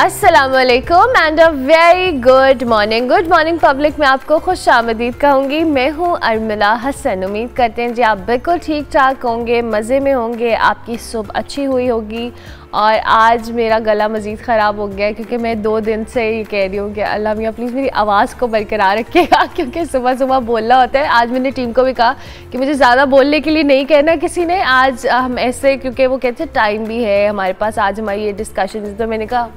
अस्सलाम वालेकुम and a very good morning good morning public मैं आपको खुश आमदीद कहूँगी। मैं हूँ अर्मिला हसन। उम्मीद करते हैं जी आप बिल्कुल ठीक ठाक होंगे, मज़े में होंगे, आपकी सुबह अच्छी हुई होगी और आज मेरा गला मज़ीद ख़राब हो गया क्योंकि मैं दो दिन से ये कह रही हूँ कि अल्लाह मियाँ प्लीज़ मेरी आवाज़ को बरकरार रखिएगा, क्योंकि सुबह सुबह बोलना होता है। आज मैंने टीम को भी कहा कि मुझे ज़्यादा बोलने के लिए नहीं कहना किसी ने। आज हम ऐसे, क्योंकि वो कहते हैं टाइम भी है हमारे पास, आज हमारी ये डिस्कशन तो मैंने कहा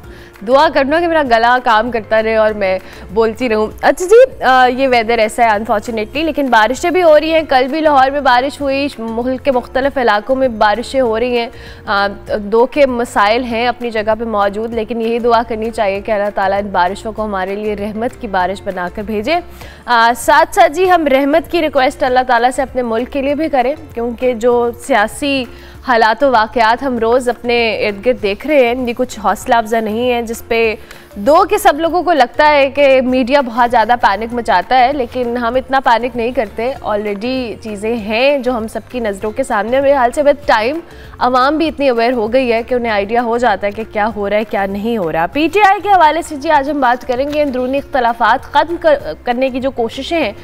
दुआ करना कि मेरा गला काम करता रहे और मैं बोलती रहूँ। अच्छा जी आ, ये वेदर ऐसा है अनफॉर्चुनेटली लेकिन बारिशें भी हो रही हैं। कल भी लाहौर में बारिश हुई मुल्क के मुख्तलिफ़ इलाकों में बारिशें हो रही हैं। दो के मसाइल हैं अपनी जगह पे मौजूद लेकिन यही दुआ करनी चाहिए कि अल्लाह ताला इन बारिशों को हमारे लिए रहमत की बारिश बनाकर भेजे। साथ साथ जी हम रहमत की रिक्वेस्ट अल्लाह ताला से अपने मुल्क के लिए भी करें क्योंकि जो सियासी हालात वाक़ात हम रोज़ अपने इर्द गिर्द देख रहे हैं। ये कुछ हौसला अफजा नहीं है जिस पे दो के सब लोगों को लगता है कि मीडिया बहुत ज़्यादा पैनिक मचाता है लेकिन हम इतना पैनिक नहीं करते। ऑलरेडी चीज़ें हैं जो हम सबकी नज़रों के सामने मेरे हाल से विद टाइम आवाम भी इतनी अवेयर हो गई है कि उन्हें आइडिया हो जाता है कि क्या हो रहा है क्या नहीं हो रहा। पी टी आई के हवाले से जी आज हम बात करेंगे। अंदरूनी इख्तलाफात ख़त्म कर, करने की जो कोशिशें हैं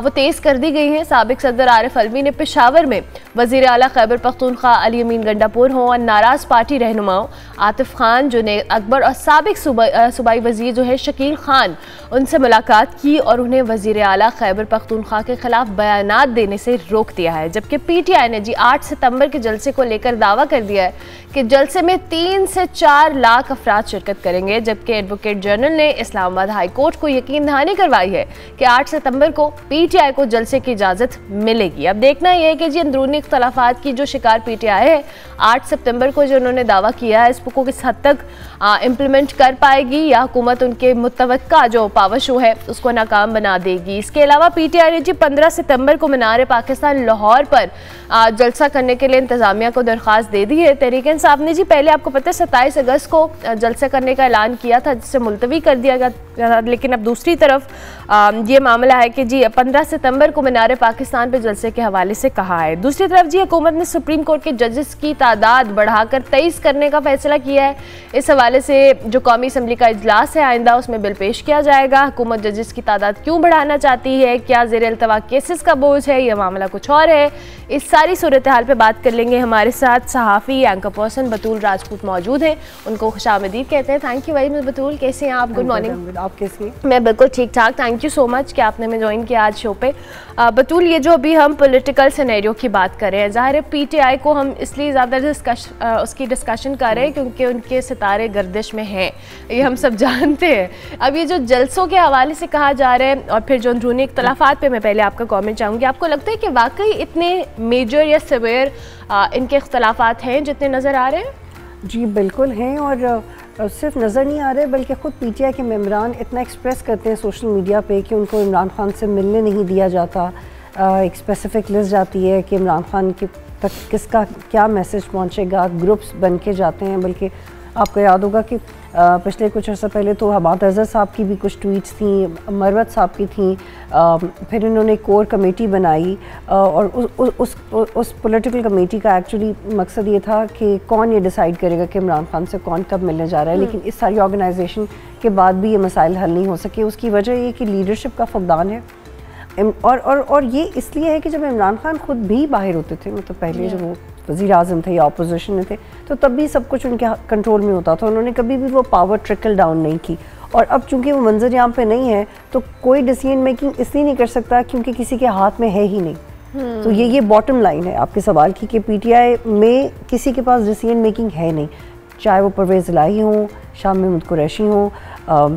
वो तेज़ कर दी गई हैं। सबक सदर आरिफ अलवी ने पेशावर में वज़ी अला खैबर पख्तूनख्वा अली अमीन गंडापुर हों और नाराज़ पार्टी रहनुमाओं आतिफ खान जुनेद अकबर और सबक सूबाई वज़ीर जो है शकील खान। उनसे मुलाकात की और उन्हें वज़ीर अला खैबर पख्तूनख्वा के खिलाफ बयान देने से रोक दिया है, जबकि पी टी आई ने जी आठ सितंबर के जलसे को लेकर दावा कर दिया है कि जलसे में तीन से चार लाख अफराद शिरकत करेंगे, जबकि एडवोकेट जनरल ने इस्लामाबाद हाई कोर्ट को यकीन दहानी करवाई है कि आठ सितंबर को पी टी आई को जलसे की इजाज़त मिलेगी। अब देखना यह है कि जी अंदरूनी इख्तलाफात की जो शिकार पी टी आई है, आठ सितंबर को जो उन्होंने दावा किया है इसको किस हद तक इम्प्लीमेंट कर पाएगी या हुकूमत उनके मुतव जो पावर शो है, उसको नाकाम बना देगी। इसके अलावा पी टी आई ने जी पंद्रह सितंबर को मीनार पाकिस्तान लाहौर पर जलसा करने के लिए इंतजामिया को दरख्वास्त दे दी है। तहरीक साहब ने जी, पहले आपको पता है, सत्ताईस अगस्त को जलसा करने का ऐलान किया था जिसे मुलतवी कर दिया गया लेकिन अब दूसरी तरफ़ ये मामला है कि जी, पंद्रह सितंबर को मीनार पाकिस्तान पर जलसे के हवाले से कहा है। दूसरी तरफ़ जी, हुकूमत ने सुप्रीम कोर्ट के जजेस की तादाद बढ़ाकर तेईस करने का फैसला किया है। इस हवाले से जो कौमी असम्बली का इजलास है, आइंदा उसमें बिल पेश किया जाएगा। हुकूमत जजेस की तादाद क्यों बढ़ाना चाहती है? क्या जेर अल्तवा केसेस का बोझ है? यह मामला कुछ और है। इस सारी सूरत हाल पर बात कर लेंगे हमारे साथ सहाफ़ी एंकर पर्सन बतूल राजपूत मौजूद हैं। उनको खुश आमदीद कहते हैं। Thank you very much Batool. कैसे हैं आप? गुड मॉर्निंग आप कैसे मैं बिल्कुल ठीक ठाक। थैंक यू सो मच कि आपने हमें ज्वाइन किया आज शो पे। बतूल ये जो अभी हम पॉलिटिकल सिनेरियो की बात कर रहे हैं ज़ाहिर है पीटीआई को हम इसलिए ज़्यादा डिस्कश उसकी डिस्कशन कर रहे हैं क्योंकि उनके सितारे गर्दिश में हैं। ये हम सब जानते हैं। अब ये जो जलसों के हवाले से कहा जा रहा है और फिर जो अंदरूनी इख्तलाफात पे मैं पहले आपका कमेंट चाहूँगी, आपको लगता है कि वाकई इतने मेजर या सवेयर इनके अख्तलाफात हैं जितने नज़र आ रहे हैं? जी, बिल्कुल हैं और सिर्फ़ नज़र नहीं आ रहे, बल्कि ख़ुद पी टी आई के मेम्बरान इतना एक्सप्रेस करते हैं सोशल मीडिया पे कि उनको इमरान खान से मिलने नहीं दिया जाता। एक स्पेसिफिक लिस्ट जाती है कि इमरान खान की तक किसका क्या मैसेज पहुंचेगा ग्रुप्स बन के जाते हैं, बल्कि आपको याद होगा कि पिछले कुछ अर्सा पहले तो हमाद अजहर साहब की भी कुछ ट्वीट्स थी मरवत साहब की थी फिर इन्होंने कोर कमेटी बनाई और उस उस उस, उस पॉलिटिकल कमेटी का एक्चुअली मकसद ये था कि कौन ये डिसाइड करेगा कि इमरान खान से कौन कब मिलने जा रहा है हम्म। लेकिन इस सारी ऑर्गेनाइजेशन के बाद भी ये मसाइल हल नहीं हो सके। उसकी वजह ये कि लीडरशिप का फकदान है। और और और ये इसलिए है कि जब इमरान खान खुद भी बाहर होते थे मतलब पहले जब वो वज़ी अजम थे या अपोजिशन में थे तो तब भी सब कुछ उनके कंट्रोल में होता था। उन्होंने कभी भी वो पावर ट्रिकल डाउन नहीं की। और अब चूँकि वो मंजर यहाँ पे नहीं है तो कोई डिसीज़न मेकिंग इसलिए नहीं कर सकता क्योंकि किसी के हाथ में है ही नहीं। तो ये ये बॉटम लाइन है आपके सवाल की कि पीटीआई में किसी के पास डिसीज़न मेकिंग है नहीं। चाहे वो परवेज़ लाही हों शाम महमूद कुरैशी हों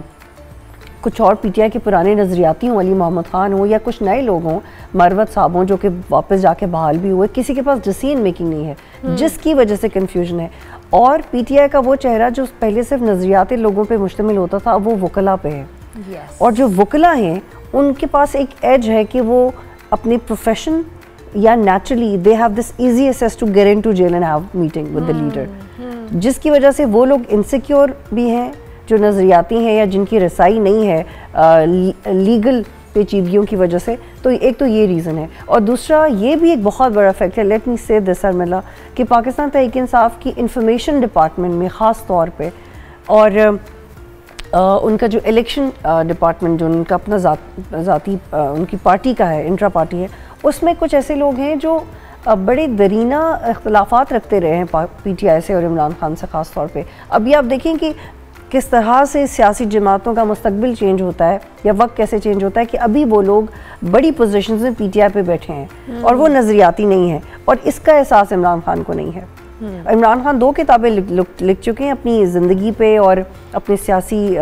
कुछ और पीटीआई के पुराने नज़रियाती हों अली मोहम्मद ख़ान हो या कुछ नए लोग हों मरवत साहब हों जो कि वापस जाके बहाल भी हुए किसी के पास डिसीज़न मेकिंग नहीं है हम्म। जिसकी वजह से कन्फ्यूज़न है और पीटीआई का वो चेहरा जो पहले सिर्फ़ नज़रियाती लोगों पर मुश्तमिल होता था वो वकला पे है yes. और जो वकला हैं उनके पास एक एज है कि वो अपने प्रोफेशन या naturally they have this easy access to get into jail and have meeting with the leader जिसकी वजह से वो लोग इनसिक्योर भी हैं जो नज़रियाती हैं या जिनकी रसाई नहीं है लीगल पेचीदगियों की वजह से तो एक तो ये रीज़न है। और दूसरा ये भी एक बहुत बड़ा फैक्ट है लेट मी से दिस मिला कि पाकिस्तान तहरीक इंसाफ की इंफॉर्मेशन डिपार्टमेंट में ख़ास तौर पर और आ, उनका जो इलेक्शन डिपार्टमेंट जो उनका अपना ज़ात, उनकी पार्टी का है इंट्रा पार्टी है उसमें कुछ ऐसे लोग हैं जो बड़े दरीना अख्तलाफात रखते रहे हैं पी टी आई से और इमरान खान से ख़ास तौर पे। अभी आप देखें कि किस तरह से सियासी जमातों का मुस्तबिल चेंज होता है या वक्त कैसे चेंज होता है कि अभी वो लोग बड़ी पोजिशन में पी टी आई पर बैठे हैं और वो नज़रियाती नहीं है और इसका एहसास इमरान खान को नहीं है हम्म। इमरान खान दो किताबें लिख, लिख चुके हैं अपनी ज़िंदगी पे और अपने सियासी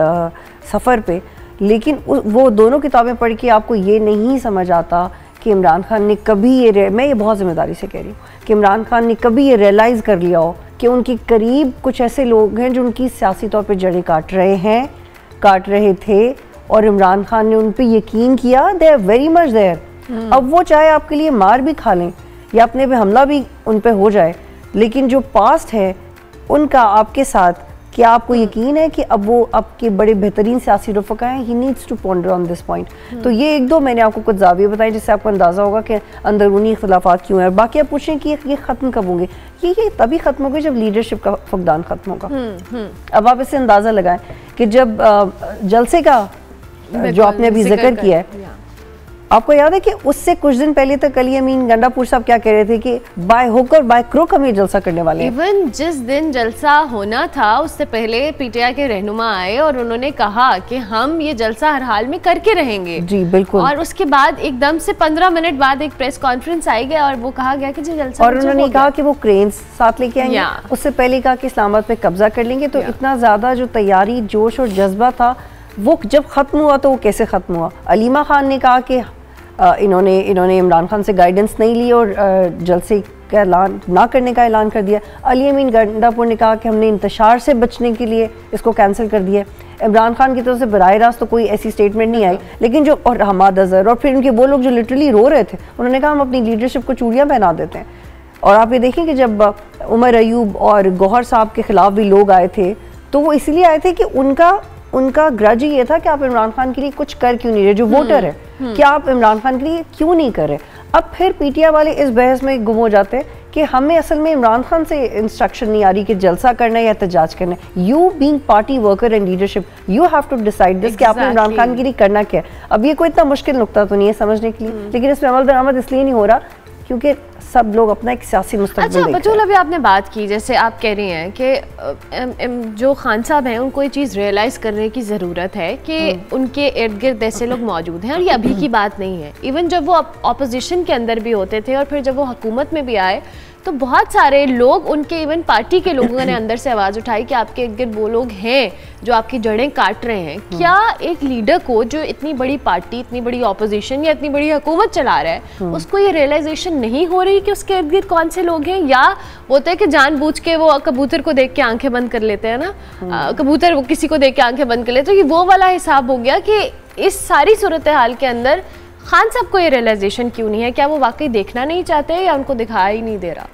सफ़र पे लेकिन वो दोनों किताबें पढ़ के आपको ये नहीं समझ आता कि इमरान खान ने कभी ये मैं ये बहुत ज़िम्मेदारी से कह रही हूँ कि इमरान खान ने कभी ये रियलाइज़ कर लिया हो कि उनके करीब कुछ ऐसे लोग हैं जो उनकी सियासी तौर पर जड़ें काट रहे हैं काट रहे थे और इमरान खान ने उन पर यकीन किया they are very much there अब वो चाहे आपके लिए मार भी खा लें या अपने पे हमला भी उन पर हो जाए लेकिन जो पास्ट है उनका आपके साथ क्या आपको यकीन है कि अब वो आपके बड़े बेहतरीन सियासी रफका हैं? He needs to ponder on this point तो ये एक दो मैंने आपको कुछ जाविये बताए जिससे आपको अंदाज़ा होगा कि अंदरूनी इख्तलाफात क्यों हैं। और बाकी आप पूछें कि ये ख़त्म कब होंगे? ये ये तभी ख़त्म होगी जब लीडरशिप का फकदान ख़त्म होगा। हम्म, हम्म। अब आप इसे अंदाज़ा लगाएँ कि जब जलसे का जो आपने अभी ज़िक्र किया है आपको याद है कि उससे कुछ दिन पहले तक अली अमीन गंडापुर साहब क्या कह रहे थे कि बाय होकर बाय क्रोक हम ये जलसा करने वाले इवन जिस दिन जलसा होना था उससे पहले पीटीआई के रहनुमा आए और उन्होंने कहा कि हम ये जलसा हर हाल में करके रहेंगे। जी बिल्कुल। और उसके बाद एकदम से पंद्रह मिनट बाद एक प्रेस कॉन्फ्रेंस आई गया और वो कहा गया की जी जलसा और उन्होंने कहा कि वो क्रेन साथ लेके आएँगे। उससे पहले कहा कि इस्लामाबाद पे कब्जा कर लेंगे। तो इतना ज़्यादा जो तैयारी जोश और जज्बा था वो जब ख़त्म हुआ तो वो कैसे ख़त्म हुआ? अलीमा खान ने कहा कि इन्होंने इन्होंने इमरान खान से गाइडेंस नहीं ली और जलसे का ऐलान ना करने का ऐलान कर दिया। अली अमीन गंडापुर ने कहा कि हमने इंतशार से बचने के लिए इसको कैंसिल कर दिया। इमरान खान की तरफ़ से बर रास्त तो कोई ऐसी स्टेटमेंट नहीं आई, लेकिन जो, और हमाद अजहर, और फिर उनके वो लोग जो लिटरली रो रहे थे, उन्होंने कहा हम अपनी लीडरशिप को चूड़ियाँ पहना देते हैं। और आप ये देखें कि जब उमर अयूब और गौहर साहब के ख़िलाफ़ भी लोग आए थे तो वो इसलिए आए थे कि उनका उनका ग्रज ये था कि आप इमरान खान के लिए कुछ कर क्यों नहीं रहे? जो वोटर हम्म, है हम्म। कि आप इमरान खान के लिए क्यों नहीं कर रहे? अब फिर पीटीआई वाले इस बहस में गुम हो जाते हैं कि हमें असल में इमरान खान से इंस्ट्रक्शन नहीं आ रही कि जलसा करना है या एहतजाज करना है। You being party worker and leadership you have to decide this कि आपने इमरान खान के लिए करना क्या है? अब ये कोई इतना मुश्किल नुकता तो नहीं है समझने के लिए। हम्म। लेकिन इसमें अमल दरामद इसलिए नहीं हो रहा क्योंकि सब लोग अपना एक सियासी मुस्तकबिल अच्छा बतूल अभी आपने बात की जैसे आप कह रही हैं कि जो खान साहब हैं उनको ये चीज़ रियलाइज़ करने की ज़रूरत है कि हम्म। उनके इर्द गिर्द ऐसे लोग मौजूद हैं और ये अभी की बात नहीं है इवन जब वो अपोजिशन के अंदर भी होते थे और फिर जब वो हुकूमत में भी आए तो बहुत सारे लोग उनके इवन पार्टी के लोगों ने अंदर से आवाज़ उठाई कि आपके इर्द गिर्द वो लोग हैं जो आपकी जड़ें काट रहे हैं हम्म। क्या एक लीडर को जो इतनी बड़ी पार्टी इतनी बड़ी ऑपोजिशन या इतनी बड़ी हुकूमत चला रहा है हम्म। उसको ये रियलाइजेशन नहीं हो रही कि उसके इर्द गिर्द कौन से लोग हैं? या होता है कि जानबूझ के वो कबूतर को देख के आँखें बंद कर लेते हैं ना? हम्म। कबूतर वो किसी को देख के आँखें बंद कर लेते तो ये वो वाला हिसाब हो गया कि इस सारी सूरत हाल के अंदर खान साहब को ये रियलाइजेशन क्यों नहीं है? क्या वो वाकई देखना नहीं चाहते या उनको दिखाई नहीं दे रहा?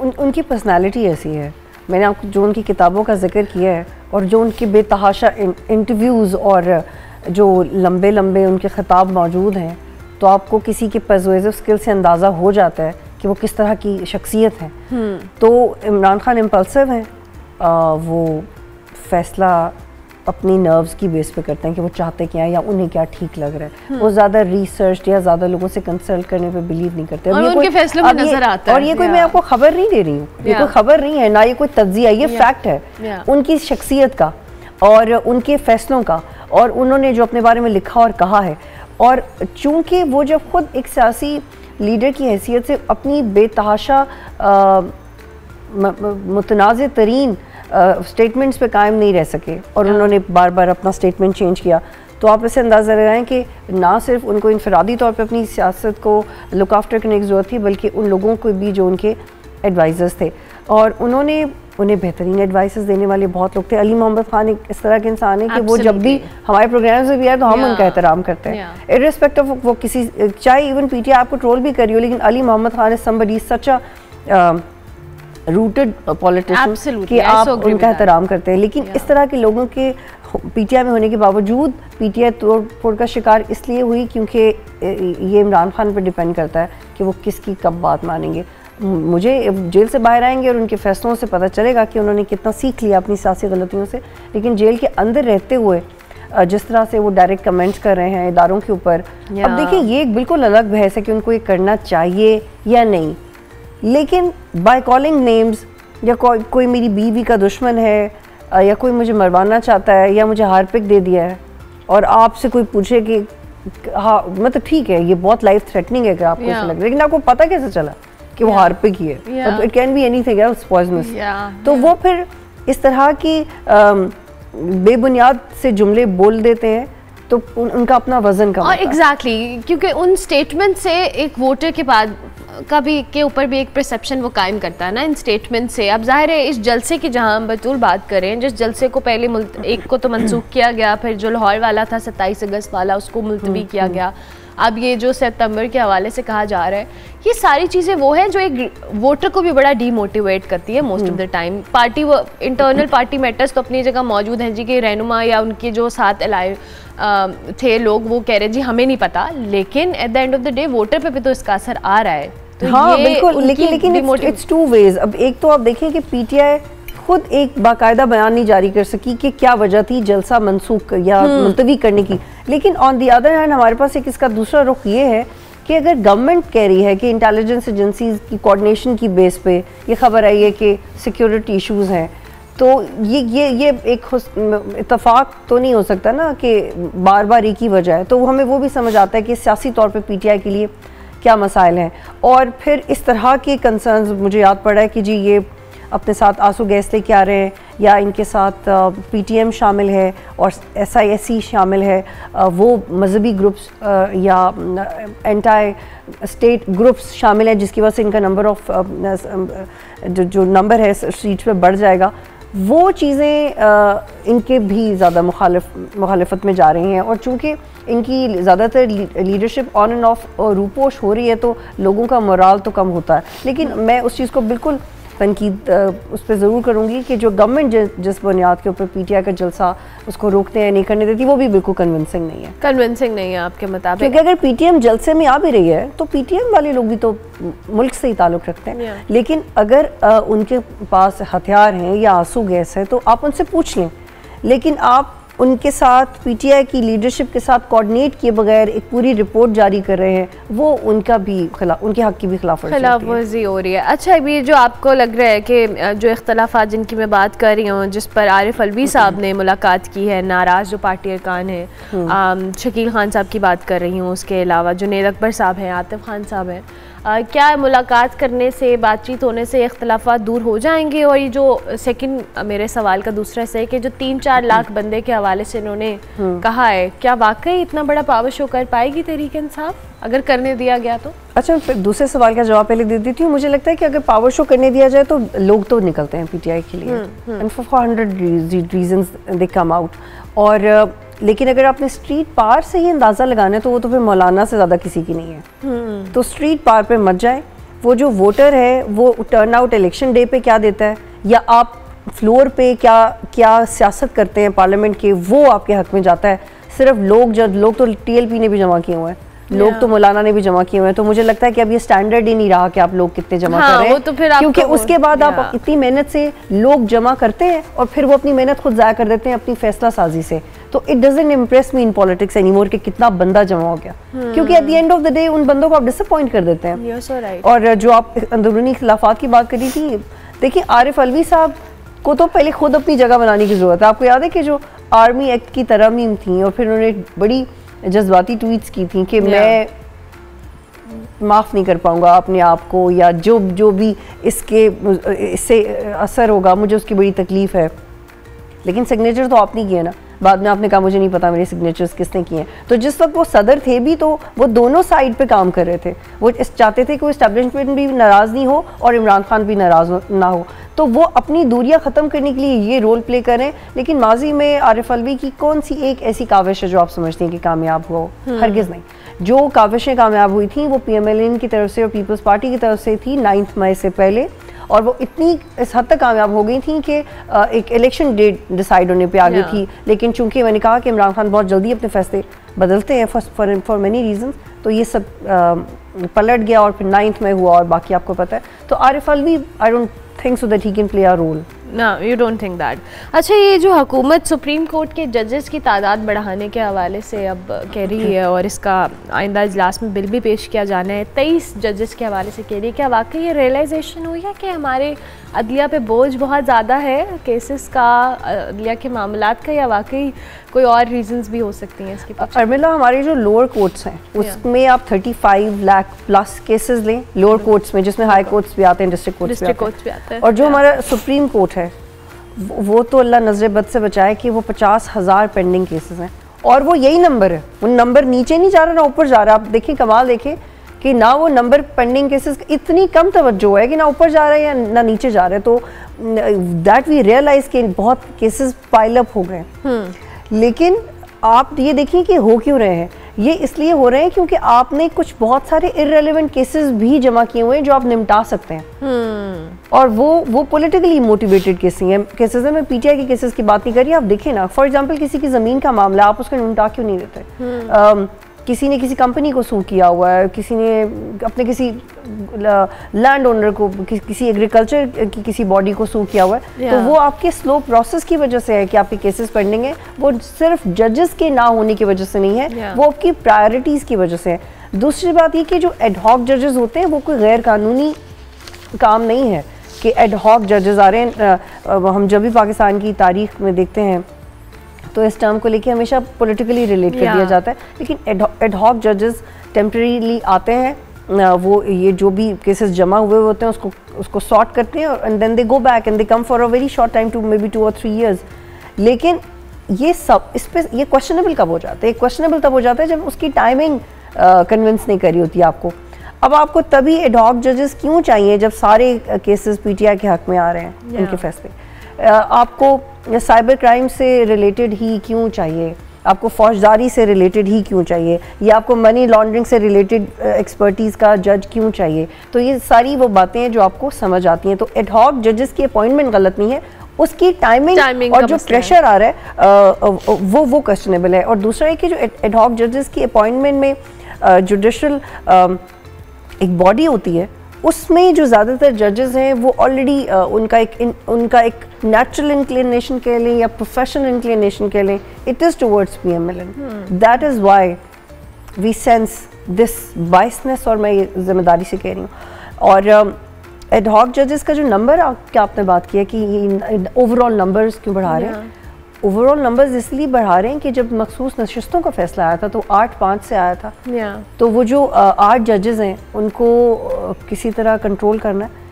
उन, उनकी पर्सनालिटी ऐसी है। मैंने आपको जो उनकी किताबों का ज़िक्र किया है और जो उनकी बेतहाशा इंटरव्यूज़ और जो लंबे लंबे उनके ख़िताब मौजूद हैं तो आपको किसी के पर्जुएसिव स्किल से अंदाज़ा हो जाता है कि वो किस तरह की शख्सियत है। हम्म। तो इमरान खान इम्पल्सिव हैं। वो फ़ैसला अपनी नर्व्स की बेस पे करते हैं कि वो चाहते क्या या उन्हें क्या ठीक लग रहा है। हम्म। वो ज़्यादा रिसर्च या ज़्यादा लोगों से कंसल्ट करने पे बिलीव नहीं करते। और, ये कोई, में नज़र आता है। और ये कोई मैं आपको खबर नहीं दे रही हूँ। ये कोई खबर नहीं है ना ये कोई तजिया ये फैक्ट है। उनकी शख्सियत का और उनके फैसलों का और उन्होंने जो अपने बारे में लिखा और कहा है। और चूँकि वो जब खुद एक सियासी लीडर की हैसियत से अपनी बेतहाशा मुतनाज़ तरीन स्टेटमेंट्स पे कायम नहीं रह सके और हाँ। उन्होंने बार बार अपना स्टेटमेंट चेंज किया तो आप इसे अंदाज़ा लगाएँ कि ना सिर्फ़ उनको इनफरादी तौर पर अपनी सियासत को लुक आफ्टर करने की ज़रूरत थी बल्कि उन लोगों को भी जो उनके एडवाइज़र्स थे और उन्होंने उन्हें बेहतरीन एडवाइस देने वाले बहुत लोग थे। अली मोहम्मद खान एक इस तरह के इंसान है कि वो जब भी हमारे प्रोग्राम से भी आए तो हम उनका एहतराम करते हैं। इरिस्पेक्ट ऑफ़ वो किसी चाहे इवन पी आपको ट्रोल भी करी हो लेकिन Ali Mohammad Khan is somebody such a rooted politician कि आप उनका एहतराम करते हैं। लेकिन इस तरह के लोगों के पीटीआई में होने के बावजूद पीटीआई तोड़ फोड़ का शिकार इसलिए हुई क्योंकि ये इमरान खान पर डिपेंड करता है कि वो किसकी कब बात मानेंगे। मुझे जेल से बाहर आएँगे और उनके फैसलों से पता चलेगा कि उन्होंने कितना सीख लिया अपनी सियासी गलतियों से। लेकिन जेल के अंदर रहते हुए जिस तरह से वो डायरेक्ट कमेंट्स कर रहे हैं इदारों के ऊपर अब देखिए ये एक बिल्कुल अलग बहस है कि उनको ये करना चाहिए या नहीं। लेकिन बाय कॉलिंग नेम्स या को, कोई मेरी बीवी का दुश्मन है या कोई मुझे मरवाना चाहता है या मुझे हारपिक दे दिया है और आपसे कोई पूछे कि हाँ मतलब ठीक है ये बहुत लाइफ थ्रेटनिंग है कि आपको लग लेकिन आपको पता कैसे चला? कि वो हारपिक ही है it can be else poisonous तो वो फिर इस तरह की बेबुनियाद से जुमले बोल देते हैं तो उन, उनका अपना वज़न कम और एग्जैक्टली exactly, क्योंकि उन स्टेटमेंट से एक वोटर के बाद का भी के ऊपर भी एक परसेप्शन वो कायम करता है ना इन स्टेटमेंट से। अब ज़ाहिर है इस जलसे की जहाँ हम बतूल बात करें जिस जलसे को पहले एक को तो मनसूख किया गया फिर जो लाहौर वाला था सत्ताईस अगस्त वाला उसको मुलतवी हम्म, किया हम्म। गया। अब ये जो सितंबर के हवाले से कहा जा रहा है ये सारी चीज़ें वो हैं जो एक वोटर को भी बड़ा डीमोटिवेट करती है most of the time party वो इंटरनल पार्टी मैटर्स तो अपनी जगह मौजूद हैं जी के रहनुमा या उनके जो साथ अलाय थे लोग वो कह रहे जी हमें नहीं पता लेकिन at the end of the day voter पे भी तो इसका असर आ रहा है। तो हाँ बिल्कुल लेकिन लेकिन इट्स टू वेज अब एक तो आप देखिए कि पीटीआई खुद एक बाकायदा बयान नहीं जारी कर सकी कि क्या वजह थी जलसा मनसूख या हम्म। मुलतवी करने की। लेकिन ऑन दी अदर हैंड हमारे पास एक इसका दूसरा रुख ये है कि अगर गवर्नमेंट कह रही है कि इंटेलिजेंस एजेंसी की कोऑर्डिनेशन की बेस पे ये खबर आई है कि सिक्योरिटी इश्यूज़ हैं तो ये ये ये एक इतफाक तो नहीं हो सकता ना कि बार बार एक ही वजह है। तो हमें वो भी समझ आता है कि सियासी तौर पे पीटीआई के लिए क्या मसाइल हैं। और फिर इस तरह के कंसर्न्स मुझे याद पड़ा है कि जी ये अपने साथ आँसू गैस लेके आ रहे हैं, या इनके साथ पीटीएम शामिल है और एसआईएससी शामिल है वो मजहबी ग्रुप्स या एंटाई स्टेट ग्रुप्स शामिल हैं, जिसकी वजह से इनका नंबर ऑफ़ जो जो नंबर है सीट पे बढ़ जाएगा। वो चीज़ें इनके भी ज़्यादा मुखालफ, मुखालफत में जा रही हैं और चूँकि इनकी ज़्यादातर लीडरशिप ऑन एंड ऑफ़ रूपोश हो रही है तो लोगों का मोराल तो कम होता है। लेकिन मैं उस चीज़ को बिल्कुल तनकीद उस पर ज़रूर करूँगी कि जो गवर्नमेंट जिस बुनियाद के ऊपर पी टी आई का जलसा उसको रोकते हैं नहीं करने देती वो भी बिल्कुल कन्विंसिंग नहीं है। कन्विंसिंग नहीं है आपके मुताबिक? क्योंकि अगर पी टी एम जलसे में आ भी रही है तो पी टी एम वाले लोग भी तो मुल्क से ही ताल्लुक़ रखते हैं। लेकिन अगर आ, उनके पास हथियार हैं या आँसू गैस है तो आप उनसे पूछ लें। लेकिन आप उनके साथ पीटीआई की लीडरशिप के साथ कोऑर्डिनेट किए बगैर एक पूरी रिपोर्ट जारी कर रहे हैं। वो उनका भी खिलाफ उनके हक की भी खिलाफ खिलाफ वर्जी हो। रही है। अच्छा अभी जो आपको लग रहा है कि जो इख्तलाफा जिनकी मैं बात कर रही हूँ जिस पर आरिफ अलवी साहब ने मुलाकात की है नाराज़ जो पार्टी अरकान है हम्म। शकील खान साहब की बात कर रही हूँ उसके अलावा जुनेद अकबर साहब हैं आतिफ खान साहब हैं। क्या मुलाकात करने से बातचीत होने से इख्तलाफा दूर हो जाएँगे? और ये जो सेकंड मेरे सवाल का दूसरा से कि जो तीन चार। लाख बंदे के हवाले से इन्होंने हम्म। कहा है क्या वाकई इतना बड़ा पावर शो कर पाएगी तरीके इंसाफ? अगर करने दिया गया तो। अच्छा फिर दूसरे सवाल का जवाब पहले दे देती हूँ। मुझे लगता है कि अगर पावर शो करने दिया जाए तो लोग तो निकलते हैं पीटीआई के लिए। And for hundred reason they come out और लेकिन अगर आपने स्ट्रीट पार से ही अंदाज़ा लगाना है तो वो तो फिर मौलाना से ज़्यादा किसी की नहीं है। हम्म। तो स्ट्रीट पार पे मत जाए। वो जो वोटर है वो टर्न आउट इलेक्शन डे पे क्या देता है? या आप फ्लोर पे क्या क्या सियासत करते हैं पार्लियामेंट के वो आपके हक में जाता है। सिर्फ़ लोग जब लोग तो टीएलपी ने भी जमा किए हुए हैं। लोग तो मौलाना ने भी जमा किए हुए हैं। तो मुझे लगता है कि अब ये स्टैंडर्ड ही नहीं रहा कि आप लोग कितने जमा हाँ, कर रहे हैं। तो फिर क्योंकि उसके बाद आप इतनी मेहनत से लोग जमा करते हैं और फिर वो अपनी मेहनत खुद ज़ाया कर देते हैं अपनी फैसला साजी से। तो it doesn't impress me in politics any more कि कितना बंदा जमा हो गया hmm. क्योंकि at the end of the day उन बंदों को आप डिसअपॉइंट कर देते हैं so right. और जो आप अंदरूनी खिलाफात की बात करी थी देखिए आरिफ अलवी साहब को तो पहले खुद अपनी जगह बनाने की ज़रूरत है आपको याद है कि जो आर्मी एक्ट की तरमीम थी और फिर उन्होंने बड़ी जज्बाती ट्वीट्स की थी कि yeah. मैं माफ़ नहीं कर पाऊँगा अपने आप को या जो जो भी इसके इससे असर होगा मुझे उसकी बड़ी तकलीफ़ है लेकिन सिग्नेचर तो आपने किए ना बाद में आपने कहा मुझे नहीं पता मेरे सिग्नेचर्स किसने किए हैं. तो जिस वक्त वो सदर थे भी तो वो दोनों साइड पे काम कर रहे थे। वो चाहते थे कि वो इस्टेब्लिशमेंट भी नाराज़ नहीं हो और इमरान खान भी नाराज़ ना हो। तो वो अपनी दूरियाँ ख़त्म करने के लिए ये रोल प्ले करें लेकिन माजी में आरिफ अलवी की कौन सी एक ऐसी काविश है जो आप समझते हैं कि कामयाब हो? हम्म। हरगिज़ नहीं। जो काविशें कामयाब हुई थी वो पी एन की तरफ़ से और पीपल्स पार्टी की तरफ़ से थी नाइन्थ मई से पहले। और वो इतनी इस हद तक कामयाब हो गई थी कि एक इलेक्शन डेट डिसाइड होने पर आ गई थी। लेकिन चूँकि मैंने कहा कि इमरान खान बहुत जल्दी अपने फैसले बदलते हैं फॉर फॉर मैनी रीजन तो ये सब पलट गया और फिर नाइन्थ में हुआ और बाकी आपको पता है। तो Arif Alvi I don't think so that he can play a role ना यू डोंट थिंक दैट अच्छा ये जो हुकूमत सुप्रीम कोर्ट के जजेस की तादाद बढ़ाने के हवाले से अब कह रही है और इसका आइंदा इजलास में बिल भी पेश किया जाना है, तेईस जजेस के हवाले से कह रही है, क्या वाकई ये रियलाइजेशन हुई है कि हमारे अदलिया पे बोझ बहुत ज़्यादा है केसेस का अदलिया के मामला का या वाकई कोई और रीजंस भी हो सकती हैं इसके अरमिला हमारे जो लोअर कोर्ट्स हैं उसमें आप 35 लाख प्लस केसेस लें लोअर कोर्ट्स में जिसमें हाई कोर्ट्स भी आते हैं डिस्ट्रिक्ट कोर्ट्स भी, भी आते हैं और जो हमारा सुप्रीम कोर्ट है वो तो अल्लाह नज़र बद से बचाए कि वो पचास हज़ार पेंडिंग केसेस हैं। और वो यही नंबर है वो नंबर नीचे नहीं जा रहा ना ऊपर जा रहा है आप देखें कमाल देखें कि ना वो नंबर पेंडिंग केसेस इतनी कम तवज्जो है कि ना ऊपर जा रहे हैं या ना नीचे जा रहे है तो दैट वी रियलाइज़ के बहुत केसेस पाइल अप हो गए हम्म। लेकिन आप ये देखिए कि हो क्यों रहे हैं ये इसलिए हो रहे हैं क्योंकि आपने कुछ बहुत सारे इरेलीवेंट केसेस भी जमा किए हुए हैं जो आप निपटा सकते हैं हम्म। और वो वो पॉलिटिकली मोटिवेटेड केसेस हैं केसेस हैं मैं पीटीआई के केसेस की बात नहीं करी आप देखें ना फॉर एग्जांपल किसी की ज़मीन का मामला आप उसका निपटा क्यों नहीं देते हम्म। किसी ने किसी कंपनी को सू किया हुआ है किसी ने अपने किसी लैंड ओनर को कि, किसी एग्रीकल्चर की किसी बॉडी को सू किया हुआ है। तो वो आपके स्लो प्रोसेस की वजह से है कि आपके केसेस पेंडिंग है। वो सिर्फ़ जजेस के ना होने की वजह से नहीं है वो आपकी प्रायोरिटीज़ की वजह से है। दूसरी बात ये कि जो एडहॉक जजेस होते हैं वो कोई गैर कानूनी काम नहीं है कि एडहॉक जजेस आ रहे हैं। हम जब भी पाकिस्तान की तारीख में देखते हैं तो इस टर्म को लेके हमेशा पॉलिटिकली रिलेट कर दिया जाता है। लेकिन एडहॉक जजेस टेम्प्रेरीली आते हैं वो ये जो भी केसेस जमा हुए होते हैं उसको उसको सॉर्ट करते हैं and then they go back and they come for a very short time to maybe two or three years लेकिन ये सब इस पर ये क्वेश्चनेबल कब हो जाता है? क्वेश्चनेबल तब हो जाता है जब उसकी टाइमिंग कन्विंस uh, नहीं करी होती आपको। अब आपको तभी एडहॉक जजेस क्यों चाहिए जब सारे केसेस पीटीआई के हक में आ रहे हैं yeah. उनके फैसले? आपको साइबर क्राइम से रिलेटेड ही क्यों चाहिए? आपको फौजदारी से रिलेटेड ही क्यों चाहिए? या आपको मनी लॉन्ड्रिंग से रिलेटेड एक्सपर्टीज़ का जज क्यों चाहिए? तो ये सारी वो बातें हैं जो आपको समझ आती हैं। तो एडहॉक जजेस की अपॉइंटमेंट गलत नहीं है। उसकी टाइमिंग, टाइमिंग और जो प्रेशर आ रहा है वो वो क्वेश्चनेबल है। और दूसरा है कि जो एडहॉक जजेस की अपॉइंटमेंट में जुडिशल एक बॉडी होती है उसमें जो ज़्यादातर जजेस हैं वो ऑलरेडी uh, उनका एक इन, उनका एक नेचुरल इंक्लिनेशन कह लें या प्रोफेशनल इंक्लिनेशन कह लें it is towards P M L N that is why we sense this biasness और मैं ये ज़िम्मेदारी से कह रही हूँ। और एडहॉक um, जजेस का जो नंबर क्या आपने बात किया कि ओवरऑल नंबर्स क्यों बढ़ा रहे हैं? ओवरऑल नंबर्स इसलिए बढ़ा रहे हैं कि जब मखसूस नशस्तों का फैसला आया था तो आठ पाँच से आया था। Yeah. तो वो जो आठ जजेस हैं उनको किसी तरह कंट्रोल करना है।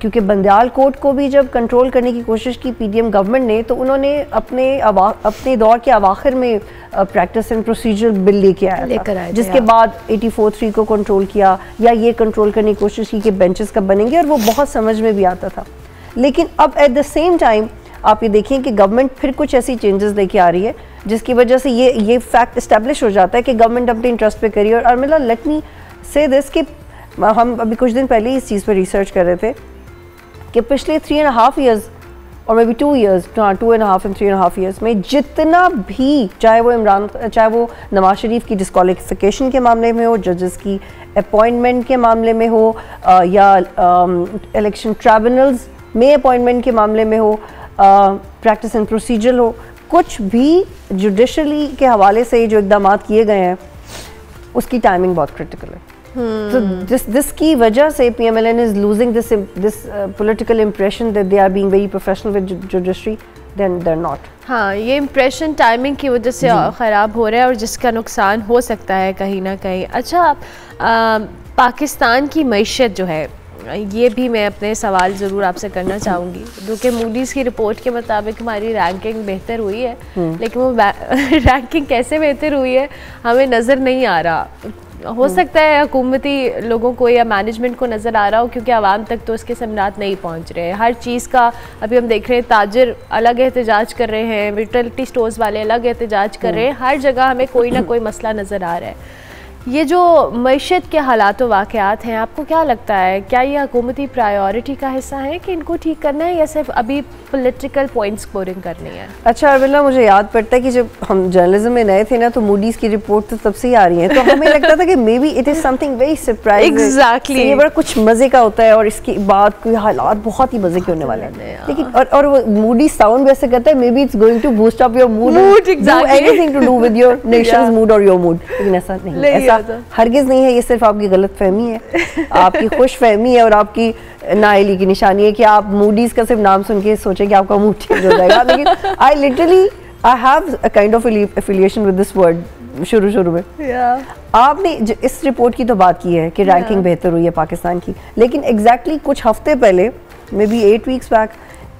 क्योंकि बंदयाल कोर्ट को भी जब कंट्रोल करने की कोशिश की पीडीएम गवर्नमेंट ने तो उन्होंने अपने अपने दौर के अवाखिर में प्रैक्टिस एंड प्रोसीजर बिल लेके आया ले था जिसके बाद एटी फोर थ्री को कंट्रोल किया या ये कंट्रोल करने की कोशिश की कि बेंचेस कब बनेंगे और वो बहुत समझ में भी आता था। लेकिन अब एट द सेम टाइम आप ये देखिए कि गवर्नमेंट फिर कुछ ऐसी चेंजेस लेके आ रही है जिसकी वजह से ये ये फैक्ट इस्टेब्लिश हो जाता है कि गवर्नमेंट अपने इंटरेस्ट पे करिए। और अर्मिला लेट मी से दिस कि हम अभी कुछ दिन पहले इस चीज़ पर रिसर्च कर रहे थे कि पिछले थ्री एंड हाफ़ ईयर्स और maybe two years two and half and three and half years में जितना भी चाहे वो इमरान चाहे वो नवाज़ शरीफ की डिस्कालिफिकेशन के मामले में हो जजेस की अपॉइंटमेंट के मामले में हो आ, या इलेक्शन ट्राइब्यूनल्स में अपॉइंटमेंट के मामले में हो प्रैक्टिस एंड प्रोसीजर हो कुछ भी जुडिशली के हवाले से जो इकदाम किए गए हैं उसकी टाइमिंग बहुत क्रिटिकल है। तो दिस दिस की वजह से P M L N is losing this this political impression that they are being very professional with judiciary then they're not हाँ ये इम्प्रेशन टाइमिंग की वजह से ख़राब हो रहा है और जिसका नुकसान हो सकता है कहीं ना कहीं। अच्छा आप पाकिस्तान की मीशत जो है ये भी मैं अपने सवाल ज़रूर आपसे करना चाहूँगी क्योंकि मूडीज़ की रिपोर्ट के मुताबिक हमारी रैंकिंग बेहतर हुई है हम्म। लेकिन वो रैंकिंग कैसे बेहतर हुई है हमें नज़र नहीं आ रहा हो हम्म। सकता है हुकूमती लोगों को या मैनेजमेंट को नज़र आ रहा हो क्योंकि आवाम तक तो उसके समरात नहीं पहुँच रहे हैं हर चीज़ का अभी हम देख रहे हैं ताजर अलग एहतजाज कर रहे हैं रिटेलिटी स्टोर्स वाले अलग एहतजाज कर रहे हैं हम्म। हर जगह हमें कोई ना कोई मसला नज़र आ रहा है ये जो मीशत के हालात वाक़ात हैं आपको क्या लगता है? क्या ये हुकूमती प्रायोरिटी का हिस्सा है कि इनको ठीक करना है या सिर्फ़ अभी पॉलिटिकल पॉइंट्स स्कोरिंग करनी है? अच्छा अरबिल्ला मुझे याद पड़ता है कि जब हम जर्नलिज्म में नए थे ना तो मूडीज की रिपोर्ट तो तब से ही आ रही है। तो हमें लगता था कि maybe it is something very surprise exactly ये बड़ा कुछ मज़े का होता है और इसके बाद कोई हालात बहुत ही मज़े के होने वाले हैं। लेकिन और और वो मूडी साउंड वैसे करता है maybe it's going to boost up your mood. Anything to do with your nations mood और योर मूड लेकिन ऐसा नहीं ऐसा। हरगिज नहीं है ये सिर्फ़ आपकी गलत फहमी है। आपकी खुश फहमी है और आपकी नाइली की निशानी है कि आप मूडीज का सिर्फ़ नाम सुन के सोचें कि आपका मूड चेंज हो जाएगा। लेकिन I literally I have a kind of affiliation with this word शुरू शुरू में। आपने इस रिपोर्ट की तो बात की है कि रैंकिंग बेहतर हुई है पाकिस्तान की। लेकिन एग्जैक्टली exactly कुछ हफ़्ते पहले maybe eight weeks back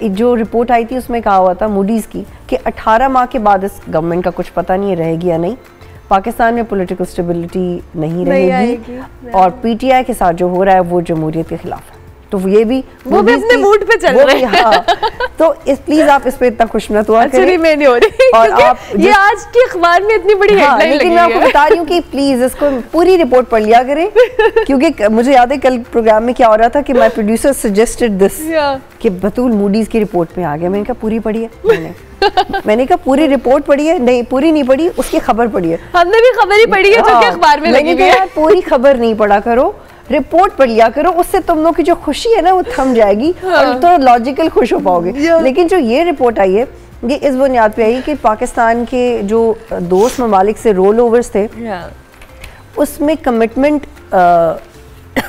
जो रिपोर्ट आई थी उसमें कहा हुआ था मूडीज़ की कि 18 माह के बाद इस गवर्नमेंट का कुछ पता नहीं है रहेगी या नहीं। पाकिस्तान में पॉलिटिकल स्टेबिलिटी नहीं रहेगी। और पीटीआई के साथ जो हो रहा है वो जमहूरियत के खिलाफ है तो ये भी वो भी अपने mood पे चल रहे भी, हाँ। तो इस प्लीज़ आप इस पे इतना खुश मत हुआ एक्चुअली करें। मैं नहीं हो रही और आप ये आज की अखबार में इतनी बड़ी हाँ, लेकिन लगी मैं आपको बता रही हूँ कि प्लीज़ इसको पूरी रिपोर्ट पढ़ लिया करें क्योंकि मुझे याद है कल प्रोग्राम में क्या हो रहा था कि माय प्रोड्यूसर सजेस्टेड दिस कि बतूल मूडीज की रिपोर्ट में आ गया। मैंने कहा पूरी पढ़ी है? मैंने। मैंने कहा पूरी रिपोर्ट पढ़ी है? नहीं पूरी नहीं पढ़ी उसकी खबर पढ़ी है। हमने भी खबर ही पढ़ी है जो कि हाँ, अखबार में लगी हुई है। पूरी खबर नहीं पढ़ा करो। रिपोर्ट पढ़ लिया करो उससे तुम लोग की जो खुशी है ना वो थम जाएगी और थोड़ा लॉजिकल खुश हो पाओगे। लेकिन जो ये रिपोर्ट आई है ये इस बुनियाद पे आई कि पाकिस्तान के जो दोस्त ममालिक से रोल ओवर्स थे उसमें कमिटमेंट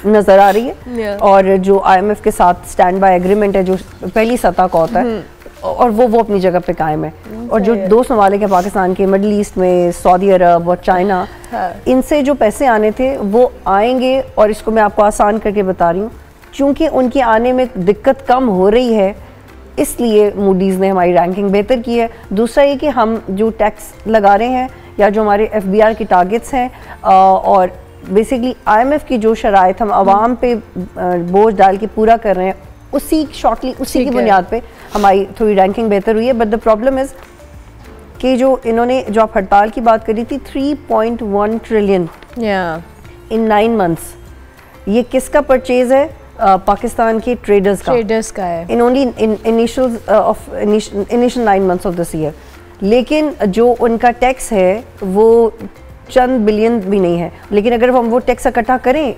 नज़र आ रही है। और जो आईएमएफ के साथ स्टैंड बाय एग्रीमेंट है जो पहली सतह का होता है और वो वो अपनी जगह पे कायम है और जो है। दोस्त ममालिक हैं पाकिस्तान के मिडल ईस्ट में सऊदी अरब और चाइना हाँ। इनसे जो पैसे आने थे वो आएँगे और इसको मैं आपको आसान करके बता रही हूँ चूँकि उनके आने में दिक्कत कम हो रही है इसलिए मूडीज़ ने हमारी रैंकिंग बेहतर की है दूसरा ये कि हम जो टैक्स लगा रहे हैं या जो हमारे एफ़ बी आर के टारगेट्स हैं और बेसिकली आई एम एफ़ की जो शराइत हम आवाम पे बोझ डाल के पूरा कर रहे हैं उसी शॉर्टली उसी की बुनियाद पे हमारी थोड़ी रैंकिंग बेहतर हुई है बट द प्रॉब्लम इज़ कि जो इन्होंने जो आप हड़ताल की बात करी थी 3.1 ट्रिलियन इन नाइन मंथ्स ये किसका परचेज है? पाकिस्तान के ट्रेडर्स का। ट्रेडर्स का है। In only initial of initial nine months of this year लेकिन जो उनका टैक्स है वो चंद बिलियन भी नहीं है। लेकिन अगर हम वो टैक्स इकट्ठा करें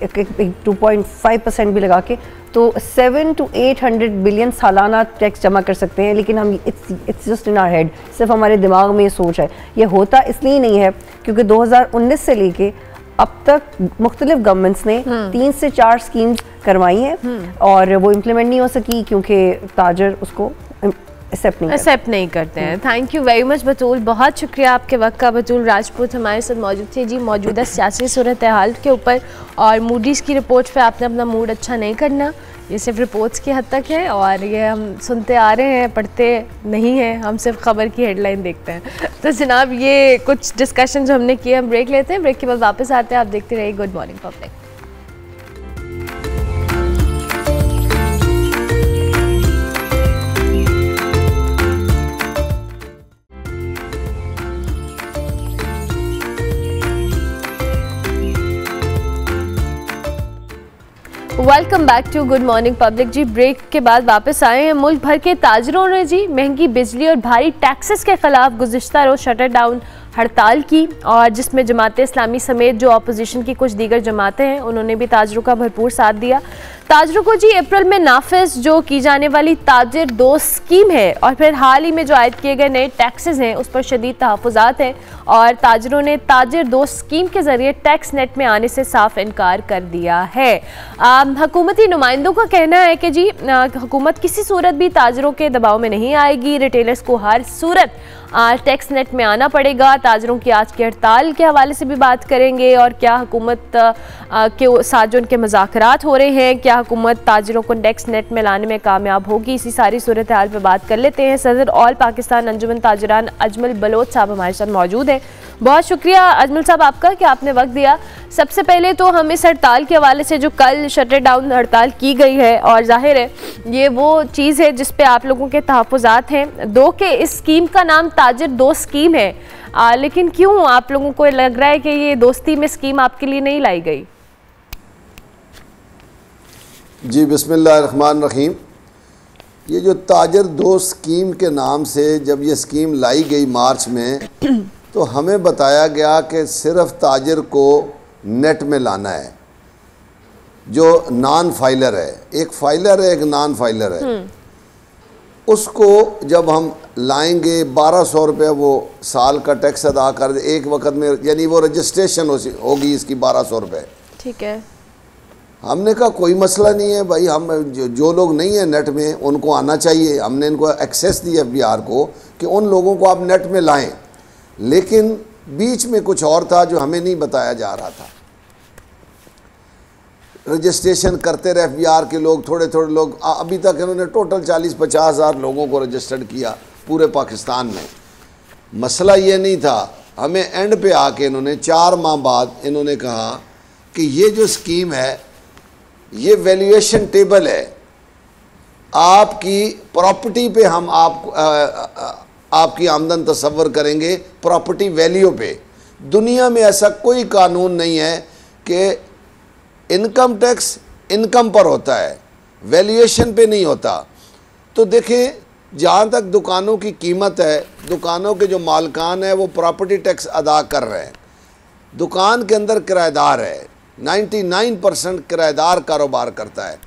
टू पॉइंट फाइव परसेंट भी लगा के तो seven to eight hundred billion सालाना टैक्स जमा कर सकते हैं। लेकिन हम it's it's just in our head सिर्फ़ हमारे दिमाग में ये सोच है। ये होता इसलिए नहीं है क्योंकि 2019 से लेके अब तक मुख्तलिफ़ गवर्नमेंट्स ने तीन से चार स्कीम्स करवाई हैं और वो इम्प्लीमेंट नहीं हो सकी क्योंकि ताजर उसको एक्सेप्ट नहीं। एक्सेप्ट नहीं करते हैं। Thank you very much Batool बहुत शुक्रिया आपके वक्त का। बतूल राजपूत हमारे साथ मौजूद थे जी। मौजूदा सियासी सूरत हाल के ऊपर और मूडीज़ की रिपोर्ट पे आपने अपना मूड अच्छा नहीं करना। ये सिर्फ़ रिपोर्ट्स की हद तक है और ये हम सुनते आ रहे हैं पढ़ते नहीं हैं। हम सिर्फ़ खबर की हेडलाइन देखते हैं। तो जनाब ये कुछ डिस्कशन जो हमने किए हम ब्रेक लेते हैं। ब्रेक के बाद वापस आते हैं। आप देखते रहिए good morning public welcome back to good morning public ji. Break के बाद वापस आए हैं। मुल्क भर के ताजरों ने जी महँगी बिजली और भारी टैक्सेस के खिलाफ गुजशत रोज शटर डाउन हड़ताल की। और जिसमें जमात इस्लामी समेत जो अपोजिशन की कुछ दीगर जमातें हैं, उन्होंने भी ताजरों का भरपूर साथ दिया। ताजरों को जी अप्रैल में नाफिज जो की जाने वाली ताजर दो स्कीम है और फिर हाल ही में जो आयद किए गए नए टैक्सेस हैं, उस पर शदीद तहफात हैं और ताजरों ने ताजर दो स्कीम के ज़रिए टैक्स नेट में आने से साफ़ इनकार कर दिया है। हकूमती नुमाइंदों का कहना है कि जी हुकूमत किसी सूरत भी ताजरों के दबाव में नहीं आएगी। रिटेलर्स को हर सूरत टैक्स नेट में आना पड़ेगा। ताजरों की आज की हड़ताल के हवाले से भी बात करेंगे और क्या हुकूमत के साथ जो उनके मुजाकरात हो रहे हैं, क्या हुकूमत ताजरों को टैक्स नेट में लाने में कामयाब होगी। इसी सारी सूरत हाल पर बात कर लेते हैं। सदर ऑल पाकिस्तान अंजुमन ताजरान अजमल बलोच साहब हमारे साथ मौजूद हैं। बहुत शुक्रिया अजमल साहब आपका कि आपने वक्त दिया। सबसे पहले तो हम इस हड़ताल के हवाले से जो कल शटर डाउन हड़ताल की गई है और ज़ाहिर है ये वो चीज़ है जिस पे आप लोगों के तहफात हैं। दो के इस स्कीम का नाम ताजर दो स्कीम है। आ, लेकिन क्यों आप लोगों को लग रहा है कि ये दोस्ती में स्कीम आपके लिए नहीं लाई गई? जी बिस्मिल्लाह रहीम ये जो ताजर दो स्कीम के नाम से जब ये स्कीम लाई गई मार्च में तो हमें बताया गया कि सिर्फ़ ताजर को नेट में लाना है, जो नॉन फाइलर है। एक फाइलर है, एक नॉन फाइलर है। उसको जब हम लाएँगे, बारह सौ रुपये वो साल का टैक्स अदा कर एक वक्त में, यानी वो रजिस्ट्रेशन होगी इसकी बारह सौ रुपये। ठीक है। हमने कहा कोई मसला नहीं है भाई हम जो, जो लोग नहीं है नेट में उनको आना चाहिए। हमने इनको एक्सेस दी एफ़ को कि उन लोगों को आप नेट में लाएँ। लेकिन बीच में कुछ और था जो हमें नहीं बताया जा रहा था। रजिस्ट्रेशन करते रहे एफ़ के लोग थोड़े थोड़े लोग अभी तक इन्होंने टोटल चालीस पचास हज़ार लोगों को रजिस्टर्ड किया पूरे पाकिस्तान में। मसला ये नहीं था। हमें एंड पे आके इन्होंने चार माह बाद इन्होंने कहा कि ये जो स्कीम है ये वैल्यूएशन टेबल है। आपकी प्रॉपर्टी पे हम आप आ, आ, आपकी आमदन तस्वर करेंगे प्रॉपर्टी वैल्यू पे। दुनिया में ऐसा कोई कानून नहीं है कि इनकम टैक्स इनकम पर होता है वैल्यूएशन पे नहीं होता। तो देखें जहाँ तक दुकानों की कीमत है दुकानों के जो मालकान है वो प्रॉपर्टी टैक्स अदा कर रहे हैं। दुकान के अंदर किराएदार है। 99 परसेंट किराएदार कारोबार करता है।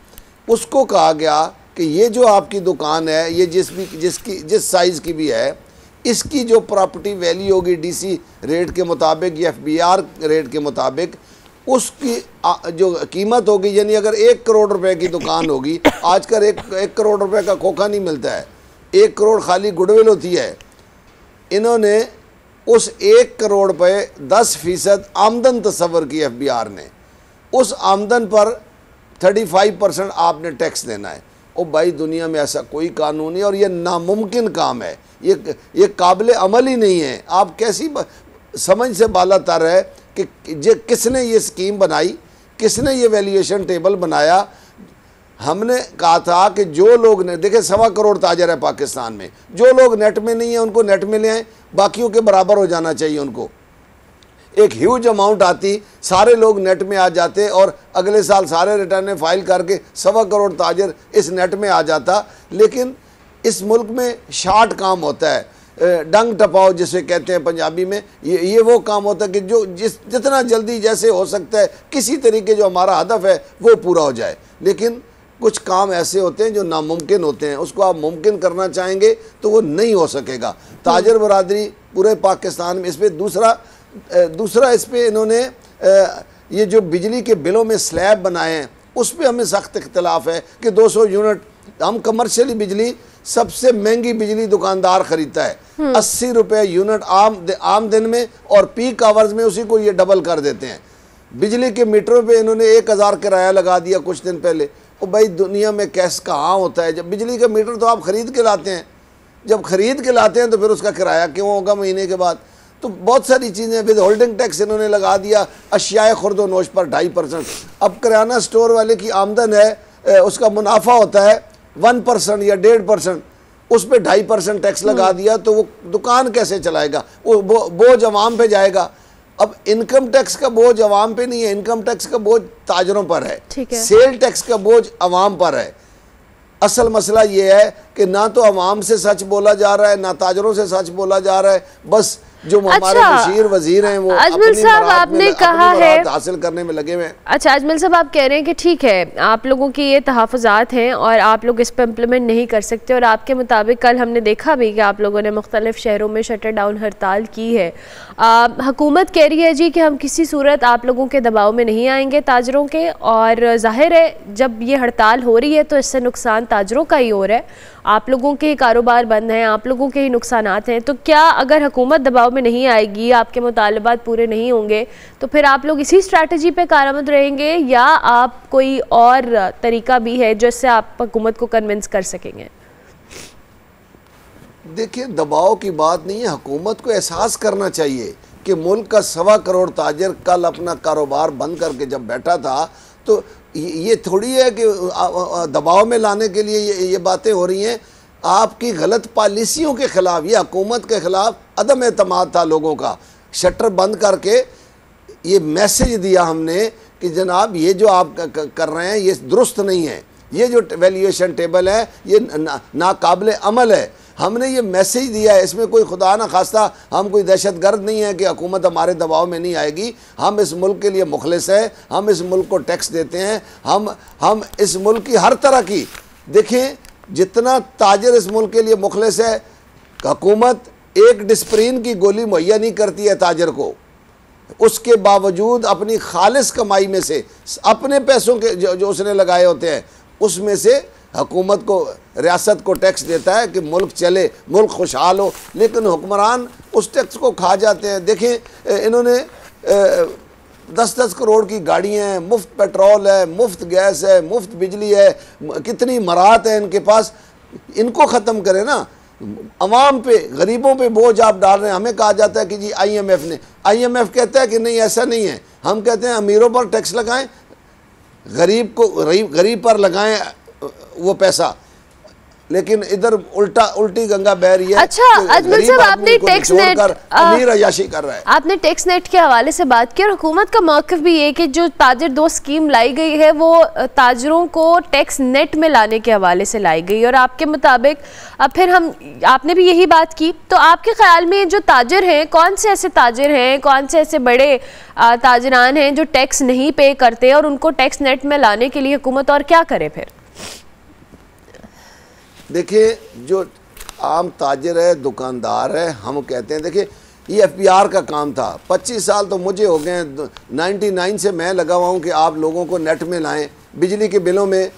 उसको कहा गया कि ये जो आपकी दुकान है, ये जिस भी, जिसकी, जिस साइज़ की भी है, इसकी जो प्रॉपर्टी वैल्यू होगी डीसी रेट के मुताबिक या एफबीआर रेट के मुताबिक, उसकी जो कीमत होगी, यानी अगर एक करोड़ रुपए की दुकान होगी, आजकल एक एक करोड़ रुपए का खोखा नहीं मिलता है। एक करोड़ खाली गुडविल होती है। इन्होंने उस एक करोड़ पे दस फ़ीसद आमदन तस्वर की एफ़ बी आर ने। उस आमदन पर 35 परसेंट आपने टैक्स देना है। ओ भाई, दुनिया में ऐसा कोई कानून नहीं और ये नामुमकिन काम है। ये ये काबिल अमल ही नहीं है। आप कैसी समझ से बाला तर है कि जे, किसने ये स्कीम बनाई, किसने ये वैल्यूएशन टेबल बनाया। हमने कहा था कि जो लोग ने देखे सवा करोड़ ताजर है पाकिस्तान में। जो लोग नेट में नहीं है, उनको नेट में ले आए बाकियों के बराबर हो जाना चाहिए उनको। एक ह्यूज अमाउंट आती सारे लोग नेट में आ जाते और अगले साल सारे रिटर्न फ़ाइल करके सवा करोड़ ताजर इस नेट में आ जाता। लेकिन इस मुल्क में शार्ट काम होता है। डंग टपाओ जिसे कहते हैं पंजाबी में ये ये वो काम होता है कि जो जिस जितना जल्दी जैसे हो सकता है किसी तरीके जो हमारा हदफ है वो पूरा हो जाए। लेकिन कुछ काम ऐसे होते हैं जो नामुमकिन होते हैं। उसको आप मुमकिन करना चाहेंगे तो वो नहीं हो सकेगा। ताजर बरदरी पूरे पाकिस्तान में इस पर दूसरा दूसरा इस पर इन्होंने ये जो बिजली के बिलों में स्लैब बनाए हैं उस पर हमें सख्त इख्तलाफ है कि 200 यूनिट हम कमर्शियली बिजली सबसे महँगी बिजली दुकानदार खरीदता है। हम्म। अस्सी रुपये यूनिट आम आम दिन में और पीक आवर्स में उसी को ये डबल कर देते हैं। बिजली के मीटरों पे इन्होंने एक हज़ार किराया लगा दिया कुछ दिन पहले। और भाई दुनिया में कैस कहाँ होता है? जब बिजली का मीटर तो आप ख़रीद के लाते हैं। जब ख़रीद के लाते हैं तो फिर उसका किराया क्यों होगा महीने के बाद? तो बहुत सारी चीज़ें विद होल्डिंग टैक्स इन्होंने लगा दिया अशियाए खुर्द नोश पर ढाई परसेंट। अब किराना स्टोर वाले की आमदन है उसका मुनाफा होता है वन परसेंट या डेढ़ परसेंट। उस पर ढाई परसेंट टैक्स लगा हम्म। दिया तो वो दुकान कैसे चलाएगा? वो बोझ अवाम पे जाएगा। अब इनकम टैक्स का बोझ अवाम पे नहीं है इनकम टैक्स का बोझ ताजरों पर है, है। सेल टैक्स का बोझ अवाम पर है। असल मसला ये है कि ना तो अवाम से सच बोला जा रहा है ना ताजरों से सच बोला जा रहा है। बस जो हमारे अच्छा, वज़ीर हैं वो अजमल साहब आपने कहा है हासिल करने में लगे हुए अच्छा अजमल साहब आप कह रहे हैं कि ठीक है आप लोगों की ये तहफ़ात हैं और आप लोग इस पर इम्प्लीमेंट नहीं कर सकते और आपके मुताबिक कल हमने देखा भी कि आप लोगों ने मुख्तलिफ़ शहरों में शटर डाउन हड़ताल की है। हुकूमत कह रही है जी कि हम किसी सूरत आप लोगों के दबाव में नहीं आएँगे ताजरों के और ज़ाहिर है जब ये हड़ताल हो रही है तो इससे नुकसान ताजरों का ही हो रहा है। आप लोगों के कारोबार बंद हैं आप लोगों के ही नुकसान हैं तो क्या अगर हुकूमत दबाव में नहीं आएगी आपके मुतालबात पूरे नहीं होंगे तो फिर आप लोग इसी स्ट्रैटेजी पे कारामद रहेंगे या आप कोई और तरीका भी है जिससे आप हुकूमत को कन्विंस कर सकेंगे? देखिए दबाव की बात नहीं है हुकूमत को एहसास करना चाहिए कि मुल्क का सवा करोड़ ताजर कल अपना कारोबार बंद करके जब बैठा था तो ये थोड़ी है कि दबाव में लाने के लिए ये, ये बातें हो रही हैं। आपकी गलत पॉलिसियों के ख़िलाफ़ या हुकूमत के ख़िलाफ़ अदम अतमाद था लोगों का। शटर बंद करके ये मैसेज दिया हमने कि जनाब, ये जो आप कर रहे हैं, ये दुरुस्त नहीं है। ये जो वैल्यूएशन टेबल है, ये नाकबिल ना अमल है। हमने ये मैसेज दिया है, इसमें कोई खुदा ना खास्ता हम कोई दहशत गर्द नहीं है कि हुकूमत हमारे दबाव में नहीं आएगी। हम इस मुल्क के लिए मुखलिस है, हम इस मुल्क को टैक्स देते हैं, हम हम इस मुल्क की हर तरह की। देखें जितना ताजर इस मुल्क के लिए मुखलस है हकूमत एक डिस्प्रीन की गोली मुहैया नहीं करती है ताजर को। उसके बावजूद अपनी खालिश कमाई में से अपने पैसों के जो, जो उसने लगाए होते हैं उसमें से हकूमत को रियासत को टैक्स देता है कि मुल्क चले मुल्क खुशहाल हो। लेकिन हुक्मरान उस टैक्स को खा जाते हैं। देखें इन्होंने दस दस करोड़ की गाड़ियाँ हैं, मुफ़्त पेट्रोल है, मुफ़्त गैस है, मुफ़्त बिजली है कितनी मराहत है इनके पास। इनको ख़त्म करें ना। अवाम पे, गरीबों पे बोझ आप डाल रहे हैं। हमें कहा जाता है कि जी आईएमएफ ने। आईएमएफ कहता है कि नहीं, ऐसा नहीं है। हम कहते हैं अमीरों पर टैक्स लगाएँ, गरीब को गरीब पर लगाएँ, वो पैसा। लेकिन इधर उल्टा उल्टी गंगा बह रही है। अच्छा अजमल साहब आपने टैक्स नेट अमीर अयाशी कर रहा है। आपने टैक्स नेट के हवाले से बात की और हुकूमत का मौकफ भी ये कि जो ताजर दो स्कीम लाई गई है वो ताजरों को टैक्स नेट में लाने के हवाले से लाई गई और आपके मुताबिक अब फिर हम आपने भी यही बात की तो आपके ख्याल में जो ताजर हैं कौन से ऐसे ताजर हैं कौन से ऐसे बड़े ताजरान हैं जो टैक्स नहीं पे करते और उनको टैक्स नेट में लाने के लिए हुकूमत और क्या करे फिर? देखिए जो आम ताजर है दुकानदार है हम कहते हैं देखिए ये एफपीआर का काम था। 25 साल तो मुझे हो गए 99 से मैं लगा हुआ हूँ कि आप लोगों को नेट में लाएँ। बिजली के बिलों में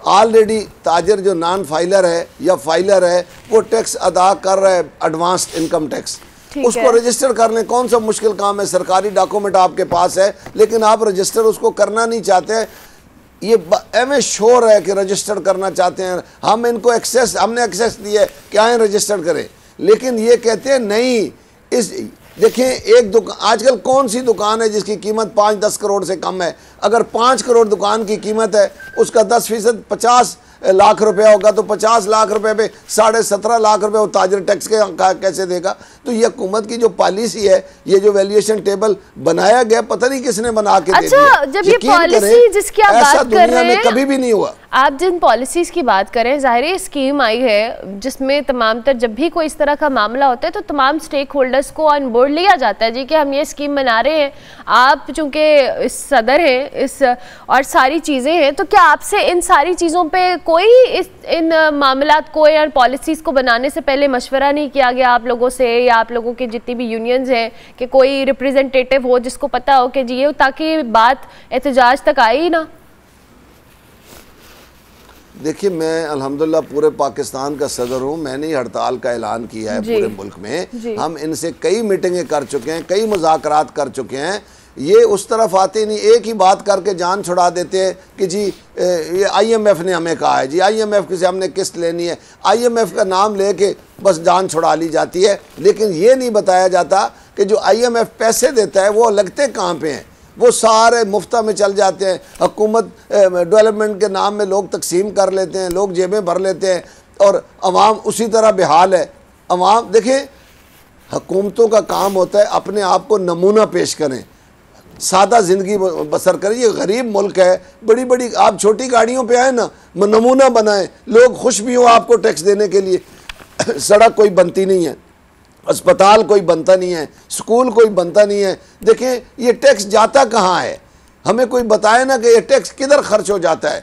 ऑलरेडी ताजर जो नॉन फाइलर है या फाइलर है वो टैक्स अदा कर रहा है एडवांस इनकम टैक्स उसको रजिस्टर कर लें। कौन सा मुश्किल काम है? सरकारी डॉक्यूमेंट आपके पास है लेकिन आप रजिस्टर उसको करना नहीं चाहते ये एम शोर है कि रजिस्टर करना चाहते हैं। हम इनको एक्सेस हमने एक्सेस दिया है क्या है रजिस्टर करें। लेकिन ये कहते हैं, नहीं, इस, देखें, एक दुकान आजकल कौन सी दुकान है जिसकी कीमत पाँच दस करोड़ से कम है? अगर पाँच करोड़ दुकान की कीमत है, उसका दस फ़ीसद पचास लाख रुपया होगा तो पचास लाख रुपए पे साढ़े सत्रह लाख रुपए वो ताजर टैक्स के कैसे देगा? तो ये हुकूमत की जो पॉलिसी है ये जो वैल्यूएशन टेबल बनाया गया पता नहीं किसने बना के अच्छा, दे दिया। जब ये पॉलिसी जिसकी आप बात कर रहे हैं कभी भी नहीं हुआ। आप जिन पॉलिसीज़ की बात करें ज़ाहिर स्कीम आई है जिसमें तमाम तर जब भी कोई इस तरह का मामला होता है तो तमाम स्टेक होल्डर्स को ऑन बोर्ड लिया जाता है जी कि हम ये स्कीम बना रहे हैं। आप चूँकि इस सदर हैं इस और सारी चीज़ें हैं तो क्या आपसे इन सारी चीज़ों पे कोई इस इन मामला को या पॉलिसीज़ को बनाने से पहले मशवरा नहीं किया गया आप लोगों से या आप लोगों के जितनी भी यूनियंस हैं कि कोई रिप्रेजेंटेटिव हो जिसको पता हो कि जी ताकि बात एहतजाज तक आई ही ना। देखिए मैं अल्हम्दुलिल्लाह पूरे पाकिस्तान का सदर हूँ। मैंने ही हड़ताल का ऐलान किया है पूरे मुल्क में। हम इनसे कई मीटिंगें कर चुके हैं कई मुजाकरात कर चुके हैं। ये उस तरफ़ आते नहीं, एक ही बात करके जान छुड़ा देते हैं कि जी ये आईएमएफ ने हमें कहा है, जी आईएमएफ से हमने किस्त लेनी है। आईएमएफ का नाम लेके बस जान छुड़ा ली जाती है। लेकिन ये नहीं बताया जाता कि जो आईएमएफ पैसे देता है, वो लगते कहाँ पे हैं? वो सारे मुफ्ता में चल जाते हैं। हुकूमत डेवलपमेंट के नाम में लोग तकसीम कर लेते हैं, लोग जेबें भर लेते हैं और अवाम उसी तरह बेहाल है। अवाम, देखें, हकूमतों का काम होता है अपने आप को नमूना पेश करें। सादा ज़िंदगी बसर करें। ये गरीब मुल्क है बड़ी बड़ी आप छोटी गाड़ियों पे आए ना नमूना बनाएँ। लोग खुश भी हों आपको टैक्स देने के लिए। सड़क कोई बनती नहीं है, अस्पताल कोई बनता नहीं है, स्कूल कोई बनता नहीं है। देखें, ये टैक्स जाता कहाँ है? हमें कोई बताए ना कि ये टैक्स किधर खर्च हो जाता है?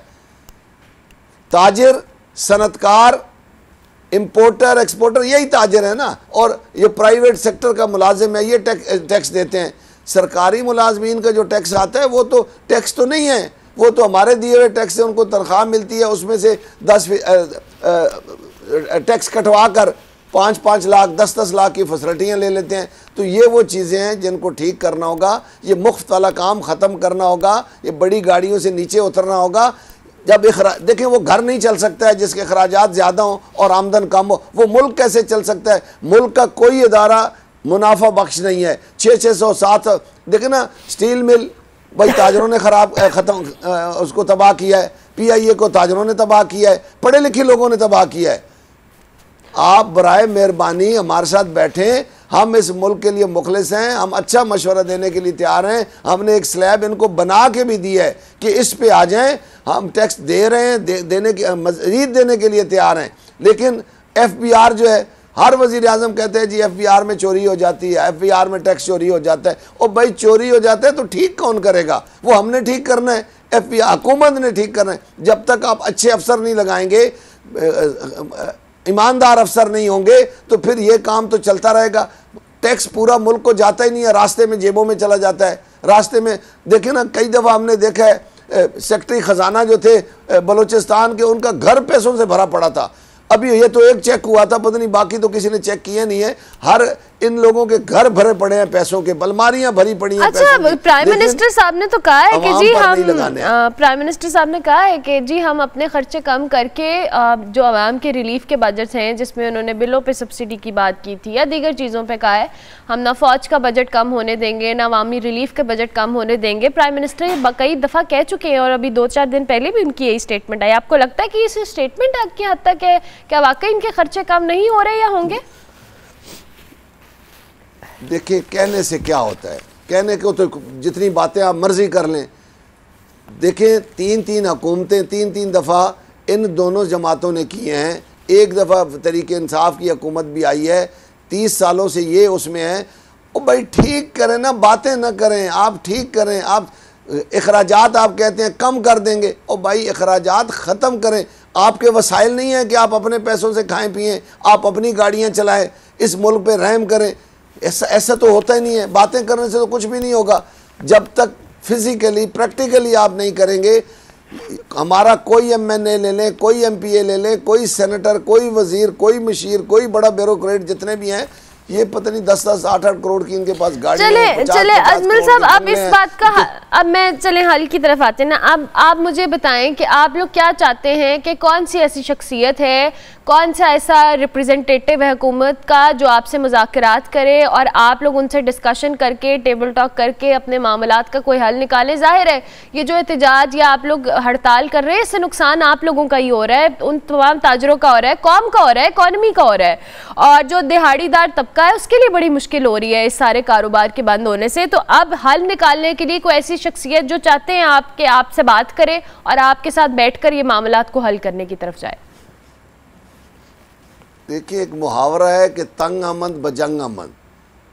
ताजिर, सनतकार इम्पोर्टर एक्सपोर्टर यही ताजर है ना? और ये प्राइवेट सेक्टर का मुलाजिम है, ये टैक्स देते हैं। सरकारी मुलाजमीन का जो टैक्स आता है, वो तो टैक्स तो नहीं है। वो तो हमारे दिए हुए टैक्स से उनको तनख्वाह मिलती है, उसमें से दस टैक्स कटवा कर पाँच पाँच लाख, दस दस लाख की फैसिलिटियाँ ले लेते हैं। तो ये वो चीज़ें हैं जिनको ठीक करना होगा, ये मुफ़्त वाला काम ख़त्म करना होगा, ये बड़ी गाड़ियों से नीचे उतरना होगा। जब देखें, वो घर नहीं चल सकता है जिसके अखराज ज़्यादा हों और आमदन कम हो, वो मुल्क कैसे चल सकता है? मुल्क का कोई इदारा मुनाफा बख्श नहीं है। छः छः सौ सात देखे ना स्टील मिल भाई ताजरों ने ख़राब ख़त्म उसको तबाह किया है। पी आई ए को ताजरों ने तबाह किया है। पढ़े लिखे लोगों ने तबाह किया है। आप बरए मेहरबानी हमारे साथ बैठें। हम इस मुल्क के लिए मुखलिस हैं। हम अच्छा मशवरा देने के लिए तैयार हैं। हमने एक स्लैब इनको बना के भी दी है कि इस पे आ जाएँ। हम टैक्स दे रहे हैं दे, देने के मजीद देने के लिए तैयार हैं। लेकिन एफ़ बी आर जो है हर वज़ीर अजम कहते हैं, जी एफ़ बी आर में चोरी हो जाती है एफ़ बी आर में टैक्स चोरी हो जाता है। और भाई, चोरी हो जाता है तो ठीक कौन करेगा? वो हमने ठीक करना है एफ़ बी हुकूमत ने ठीक करना है। जब तक आप अच्छे अफसर नहीं लगाएँगे ईमानदार अफसर नहीं होंगे तो फिर ये काम तो चलता रहेगा। टैक्स पूरा मुल्क को जाता ही नहीं है, रास्ते में जेबों में चला जाता है। रास्ते में देखे ना, कई दफ़ा हमने देखा है सेक्रेटरी ख़जाना जो थे बलूचिस्तान के, उनका घर पैसों से भरा पड़ा था। अभी ये तो एक चेक हुआ था, पता नहीं बाकी तो किसी ने चेक किया नहीं है। हर इन लोगों के घर भरे पड़े हैं पैसों के बलमारियाँ भरी पड़ी हैं अच्छा प्राइम मिनिस्टर साहब ने तो कहा है कि जी हम प्राइम मिनिस्टर साहब ने कहा है कि जी हम अपने खर्चे कम करके जो आवाम के रिलीफ के बजट हैं जिसमें उन्होंने बिलों पे सब्सिडी की बात की थी या दीगर चीज़ों पे कहा है हम ना फौज का बजट कम होने देंगे ना अवामी रिलीफ का बजट कम होने देंगे। प्राइम मिनिस्टर कई दफ़ा कह चुके हैं और अभी दो चार दिन पहले भी उनकी यही स्टेटमेंट आई। आपको लगता है कि इस स्टेटमेंट की हद तक है क्या वाकई इनके खर्चे कम नहीं हो रहे या होंगे? देखिए, कहने से क्या होता है? कहने को तो जितनी बातें आप मर्ज़ी कर लें। देखें तीन तीन हुकूमतें तीन तीन दफ़ा इन दोनों जमातों ने किए हैं। एक दफ़ा तरीके इंसाफ की हुकूमत भी आई है। तीस सालों से ये उसमें है। ओ भाई, ठीक करें ना, बातें ना करें। आप ठीक करें, आप अखराज आप कहते हैं, कम कर देंगे। और भाई अखराज ख़त्म करें। आपके वसाइल नहीं है कि आप अपने पैसों से खाएँ पिएँ आप अपनी गाड़ियाँ चलाएँ, इस मुल्क पे रहम करें। ऐसा ऐसा तो होता ही नहीं है। बातें करने से तो कुछ भी नहीं होगा। जब तक फिज़िकली प्रैक्टिकली आप नहीं करेंगे हमारा कोई एम एन ए ले लें कोई एम पी ए ले लें कोई सेनेटर कोई वज़ीर कोई मशीर कोई बड़ा ब्यूरोक्रेट जितने भी हैं ये पता नहीं दस दस आठ आठ करोड़ की इनके पास गाड़ी चले चले अजमल साहब आप इस बात का अब मैं चले हाल की तरफ़ आते हैं ना। अब आप मुझे बताएँ कि आप लोग क्या चाहते हैं कि कौन सी ऐसी शख्सियत है कौन सा ऐसा रिप्रेजेंटेटिव है हुकूमत का जो आपसे मुजाकरात करे और आप लोग उनसे डिस्कशन करके टेबल टॉक करके अपने मामला का कोई हल निकाले? ज़ाहिर है, ये जो एहतजाज या आप लोग हड़ताल कर रहे हैं, इससे नुकसान आप लोगों का ही हो रहा है, उन तमाम ताजरों का हो रहा है, कौम का हो रहा है इकॉनमी का हो रहा है। और जो दिहाड़ीदार तबका है, उसके लिए बड़ी मुश्किल हो रही है इस सारे कारोबार के बंद होने से। तो अब हल निकालने के लिए कोई ऐसी शख्सियत जो चाहते हैं आपके, आपसे बात करें और आपके साथ बैठ कर ये मामला को हल करने की तरफ़ जाए। देखिए एक मुहावरा है कि तंग आमद बजंग आमद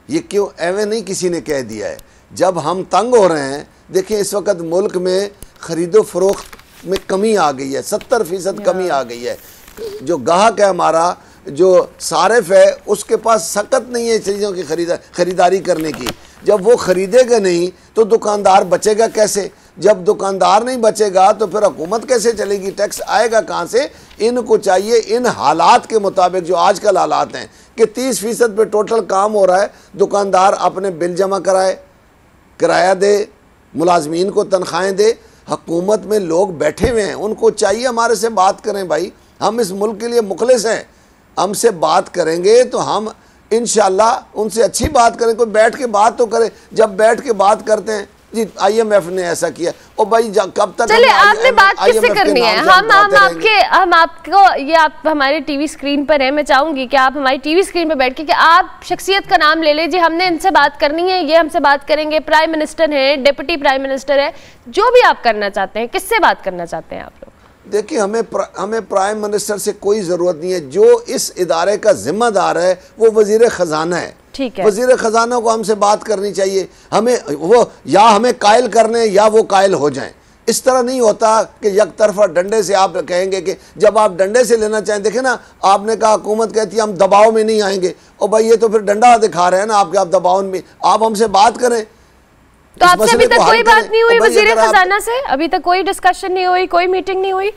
ये क्यों? एवं नहीं किसी ने कह दिया है। जब हम तंग हो रहे हैं देखिए इस वक्त मुल्क में ख़रीदो फरोख्त में कमी आ गई है। सत्तर फ़ीसद कमी आ गई है। जो गाहक है हमारा जो सारफ है उसके पास सख्त नहीं है चीज़ों की खरीदा खरीदारी करने की। जब वो ख़रीदेगा नहीं तो दुकानदार बचेगा कैसे? जब दुकानदार नहीं बचेगा तो फिर हुकूमत कैसे चलेगी? टैक्स आएगा कहाँ से? इनको चाहिए, इन हालात के मुताबिक जो आजकल हालात हैं कि तीस फ़ीसद पर टोटल काम हो रहा है, दुकानदार अपने बिल जमा कराए, किराया दे, मुलाजमीन को तनख्वाहें दे। हकूमत में लोग बैठे हुए हैं, उनको चाहिए हमारे से बात करें भाई। हम इस मुल्क के लिए मुखलिस हैं। हमसे बात करेंगे तो हम इन उनसे अच्छी बात करें। कोई बैठ के बात तो करें। जब बैठ के बात करते हैं जी आईएमएफ ने ऐसा किया। और भाई कब तक चलिए आपने बात किससे करनी है? हम हम आपके हम आपको ये आप हमारे टीवी स्क्रीन पर है। मैं चाहूँगी कि आप हमारी टीवी स्क्रीन पर बैठ के कि आप शख्सियत का नाम ले लीजिए हमने इनसे बात करनी है ये हमसे बात करेंगे। प्राइम मिनिस्टर है डिप्टी प्राइम मिनिस्टर है। जो भी आप करना चाहते हैं किससे बात करना चाहते हैं आप लोग? देखिए हमें प्रा, हमें प्राइम मिनिस्टर से कोई ज़रूरत नहीं है। जो इस इदारे का जिम्मेदार है वो वज़ीर ख़जाना है। ठीक है। वज़ीर ख़जाना को हमसे बात करनी चाहिए। हमें वो या हमें कायल करने या वो कायल हो जाएँ। इस तरह नहीं होता कि यक तरफा डंडे से आप कहेंगे कि जब आप डंडे से लेना चाहें देखें ना आपने कहा हुकूमत कहती है हम दबाव में नहीं आएँगे। और भाई ये तो फिर डंडा दिखा रहे हैं ना आपके आप दबाव में आप हमसे बात करें। तो आपसे अभी तक कोई बात नहीं हुई वज़ीर खजाना से? अभी तक कोई डिस्कशन नहीं हुई कोई मीटिंग नहीं हुई?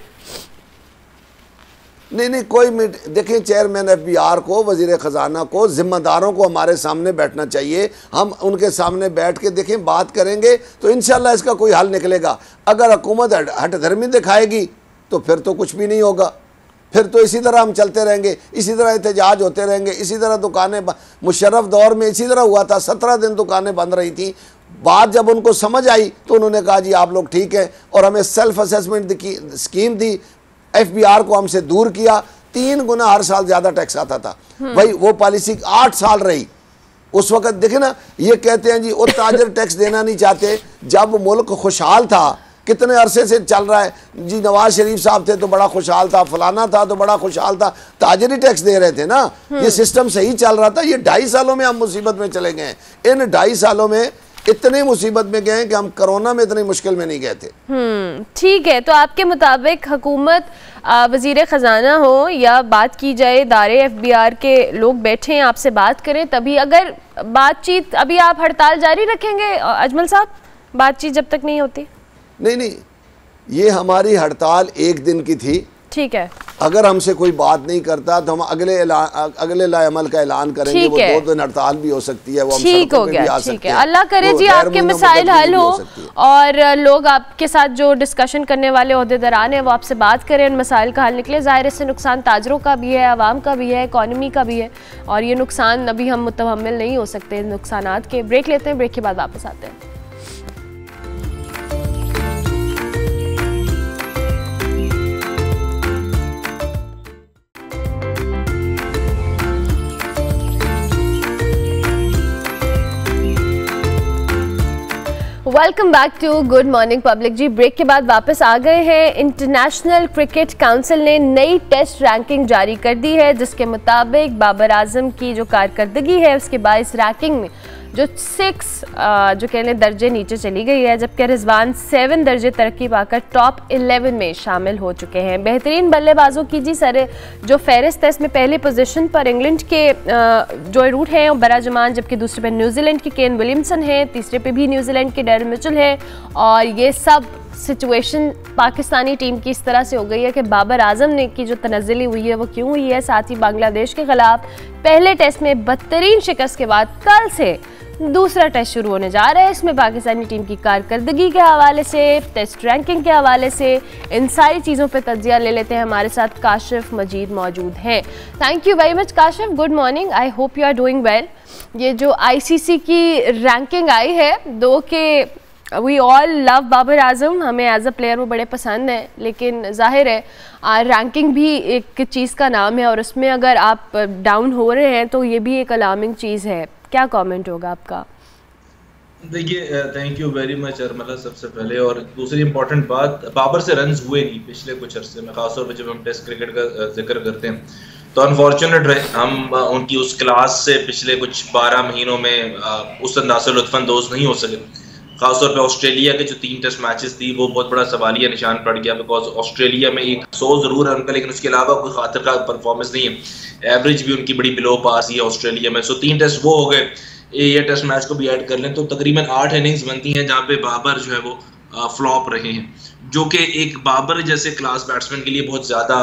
नहीं नहीं, कोई मीट, देखें चेयरमैन एफ़ बी आर को, वज़ीर ख़जाना को, ज़िम्मेदारों को हमारे सामने बैठना चाहिए। हम उनके सामने बैठ के देखें, बात करेंगे तो इन इसका कोई हल निकलेगा। अगर हुकूमत हट धर्मी दिखाएगी तो फिर तो कुछ भी नहीं होगा। फिर तो इसी तरह हम चलते रहेंगे, इसी तरह एहतजाज होते रहेंगे, इसी तरह दुकानें मुशरफ दौर में इसी तरह हुआ था, सत्रह दिन दुकानें बंद रही थी। बात जब उनको समझ आई तो उन्होंने कहा, जी, आप लोग ठीक हैं। और हमें सेल्फ असेसमेंट स्कीम दी एफ़ बी आर को हमसे दूर किया। तीन गुना हर साल ज़्यादा टैक्स आता था। भाई वो पॉलिसी आठ साल रही। उस वक्त देखे ना ये कहते हैं जी वो ताजर टैक्स देना नहीं चाहते। जब मुल्क खुशहाल था कितने अरसे से चल रहा है। जी नवाज़ शरीफ साहब थे तो बड़ा खुशहाल था फलाना था तो बड़ा खुशहाल था। ताजरी टैक्स दे रहे थे ना। ये सिस्टम सही चल रहा था। ये ढाई सालों में हम मुसीबत में चले गए इन ढाई सालों में इतने मुसीबत में गए कि हम कोरोना में इतनी मुश्किल में नहीं गए थे। हम्म, ठीक है तो आपके मुताबिक हुकूमत वज़ीर ख़जाना हो या बात की जाए दारे एफ़ बी आर के लोग बैठे हैं आपसे बात करें तभी अगर बातचीत अभी आप हड़ताल जारी रखेंगे अजमल साहब? बातचीत जब तक नहीं होती। नहीं नहीं ये हमारी हड़ताल एक दिन की थी ठीक है। अगर हमसे कोई बात नहीं करता तो हम अगले अगले अमल का ऐलान करेंगे। वो दो दिन हड़ताल भी हो सकती है वो ठीक हो गया ठीक है। अल्लाह करे जी आपके मिसाइल हल हो और लोग आपके साथ जो डिस्कशन करने वाले अहदेदारान हैं वो आपसे बात करें उन मसाइल का हल निकले। ज़ाहिर इससे नुकसान ताजरों का भी है आवाम का भी है इकानमी का भी है और ये नुकसान अभी हम मुतहमल नहीं हो सकते नुकसान के। ब्रेक लेते हैं ब्रेक के बाद वापस आते हैं। Welcome back to good morning public ji break के बाद वापस आ गए हैं। इंटरनेशनल क्रिकेट काउंसिल ने नई टेस्ट रैंकिंग जारी कर दी है, जिसके मुताबिक बाबर आज़म की जो कारकर्दगी है, उसके बाद इस रैंकिंग में जो सिक्स जो कहने दर्जे नीचे चली गई है, जबकि रिजवान सेवन दर्जे तरक्की पाकर टॉप इलेवन में शामिल हो चुके हैं। बेहतरीन बल्लेबाजों की जी सर, जो फहरिस्त है, इसमें पहली पोजीशन पर इंग्लैंड के जो रूट हैं बरा जमान, जबकि दूसरे पर न्यूजीलैंड के केन विलियमसन है, तीसरे पे भी न्यूजीलैंड के डर मिचल हैं, और ये सब सिचुएशन पाकिस्तानी टीम की इस तरह से हो गई है कि बाबर आज़म ने की जो तनजली हुई है, वो क्यों हुई है? साथ ही बांग्लादेश के खिलाफ पहले टेस्ट में बदतरीन शिकस्त के बाद कल से दूसरा टेस्ट शुरू होने जा रहा है। इसमें पाकिस्तानी टीम की कारकर्दगी के हवाले से, टेस्ट रैंकिंग के हवाले से इन सारी चीज़ों पर तजिया ले लेते हैं। हमारे साथ काशिफ मजीद मौजूद हैं। Thank you very much Kashif. Good morning I hope you are doing well ये जो आईसीसी की रैंकिंग आई है, दो के we all love Babar Azam हमें एज अ प्लेयर वो बड़े पसंद हैं, लेकिन ज़ाहिर है रैंकिंग भी एक चीज़ का नाम है और उसमें अगर आप डाउन हो रहे हैं तो ये भी एक अलार्मिंग चीज़ है। क्या कमेंट होगा आपका? देखिए थैंक यू वेरी मच अरमला सबसे पहले और दूसरी इंपॉर्टेंट बात बाबर से रन हुए नहीं पिछले कुछ अरसे में, खासतौर पर जब हम टेस्ट क्रिकेट का ज़िक्र करते हैं। तो अनफॉर्चुनेट रहे, हम उनकी उस क्लास से पिछले कुछ बारह महीनों में उस अंदाज से लुत्फानंदोज नहीं हो सके। खासतौर पे ऑस्ट्रेलिया के जो तीन टेस्ट मैचेस थी, वो बहुत बड़ा सवालिया निशान पड़ गया बिकॉज़ ऑस्ट्रेलिया में एक सौ ज़रूर है उनका लेकिन उसके अलावा कोई खातर का परफॉर्मेंस नहीं है। एवरेज भी उनकी बड़ी बिलो पास ही है ऑस्ट्रेलिया में। सो तीन टेस्ट वो हो गए। ये टेस्ट मैच को भी ऐड कर लें। तो तकरीबन आठ इनिंग्स बनती हैं, जहाँ पे बाबर जो है वो फ्लॉप रहे हैं। जो कि एक बाबर जैसे क्लास बैट्समैन के लिए बहुत ज़्यादा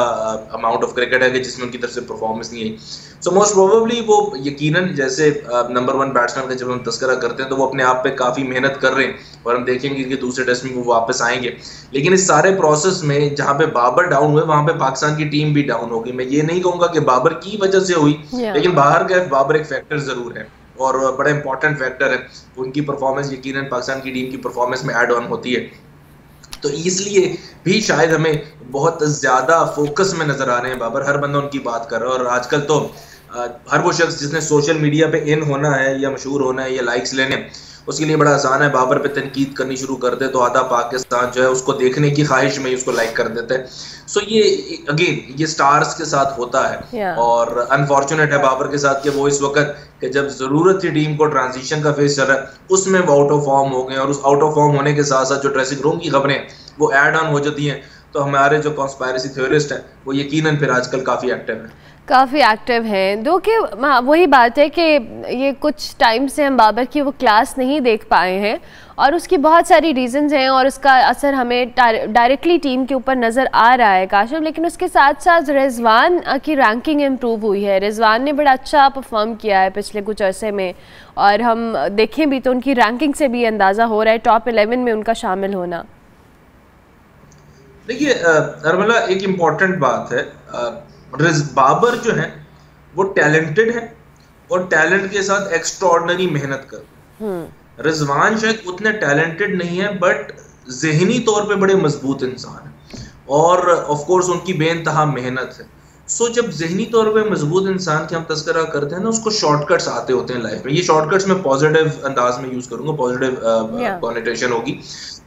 अमाउंट ऑफ़ क्रिकेट है कि जिसमें उनकी तरफ़ से परफॉर्मेंस नहीं आई सो मोस्ट प्रोबेबली वो यकीनन जैसे नंबर वन बैट्समैन का जब हम तस्करा करते हैं तो वो अपने आप पे काफ़ी मेहनत कर रहे हैं और हम देखेंगे कि दूसरे टेस्ट में वो वापस आएँगे। लेकिन इस सारे प्रोसेस में जहाँ पे बाबर डाउन हुए वहाँ पे पाकिस्तान की टीम भी डाउन होगी मैं ये नहीं कहूँगा कि बाबर की वजह से हुई लेकिन बाहर का बाबर एक फैक्टर ज़रूर है और बड़ा इंपॉर्टेंट फैक्टर है। उनकी परफॉर्मेंस यकीनन पाकिस्तान की टीम की परफॉर्मेंस में एड ऑन होती है। तो इसलिए भी शायद हमें बहुत ज़्यादा फोकस में नज़र आ रहे हैं बाबर। हर बंदा उनकी बात कर रहा है और आजकल तो हर वो शख्स जिसने सोशल मीडिया पे इन होना है या मशहूर होना है या लाइक्स लेने उसके लिए बड़ा आसान है बाबर पे तनकीद करनी शुरू कर दे तो आधा पाकिस्तान जो है उसको देखने की ख्वाहिश में ही उसको लाइक कर देते हैं। सो so ये अगेन ये स्टार्स के साथ होता है yeah. और अनफॉर्चुनेट है बाबर के साथ कि वो इस वक्त कि जब ज़रूरत थी टीम को ट्रांजिशन का फेस चल रहा है उसमें वो आउट ऑफ़ फॉर्म हो गए और उस आउट ऑफ़ फॉर्म होने के साथ साथ जो ड्रेसिंग रूम की खबरें वो एड ऑन हो जाती हैं। तो हमारे जो कॉन्स्पायरेसी थ्योरिस्ट हैं वो यकीनन फिर आजकल काफ़ी एक्टिव हैं। काफ़ी एक्टिव हैं। दो कि वही बात है कि ये कुछ टाइम से हम बाबर की वो क्लास नहीं देख पाए हैं और उसकी बहुत सारी रीजंस हैं और उसका असर हमें डायरेक्टली टीम के ऊपर नज़र आ रहा है काशिफ लेकिन उसके साथ साथ रिजवान की रैंकिंग इम्प्रूव हुई है। रिजवान ने बड़ा अच्छा परफॉर्म किया है पिछले कुछ अरसे में और हम देखें भी तो उनकी रैंकिंग से भी अंदाज़ा हो रहा है टॉप एलेवन में उनका शामिल होना। देखिए अरमला एक इंपॉर्टेंट बात है। बाबर जो है वो टैलेंटेड है और टैलेंट के साथ एक्स्ट्रॉर्डनरी मेहनत कर हम्म। रिजवान शायद उतने टैलेंटेड नहीं है बट जहनी तौर पे बड़े मज़बूत इंसान है। और ऑफ़ कोर्स उनकी बेनतहा मेहनत है। सो जब जहनी तौर पे मज़बूत इंसान की हम तस्करा करते हैं ना उसको शॉर्टकट्स आते होते हैं लाइफ में। ये शॉर्टकट्स मैं पॉजिटिव अंदाज में यूज़ करूँगा पॉजिटिव कॉनिटेशन होगी।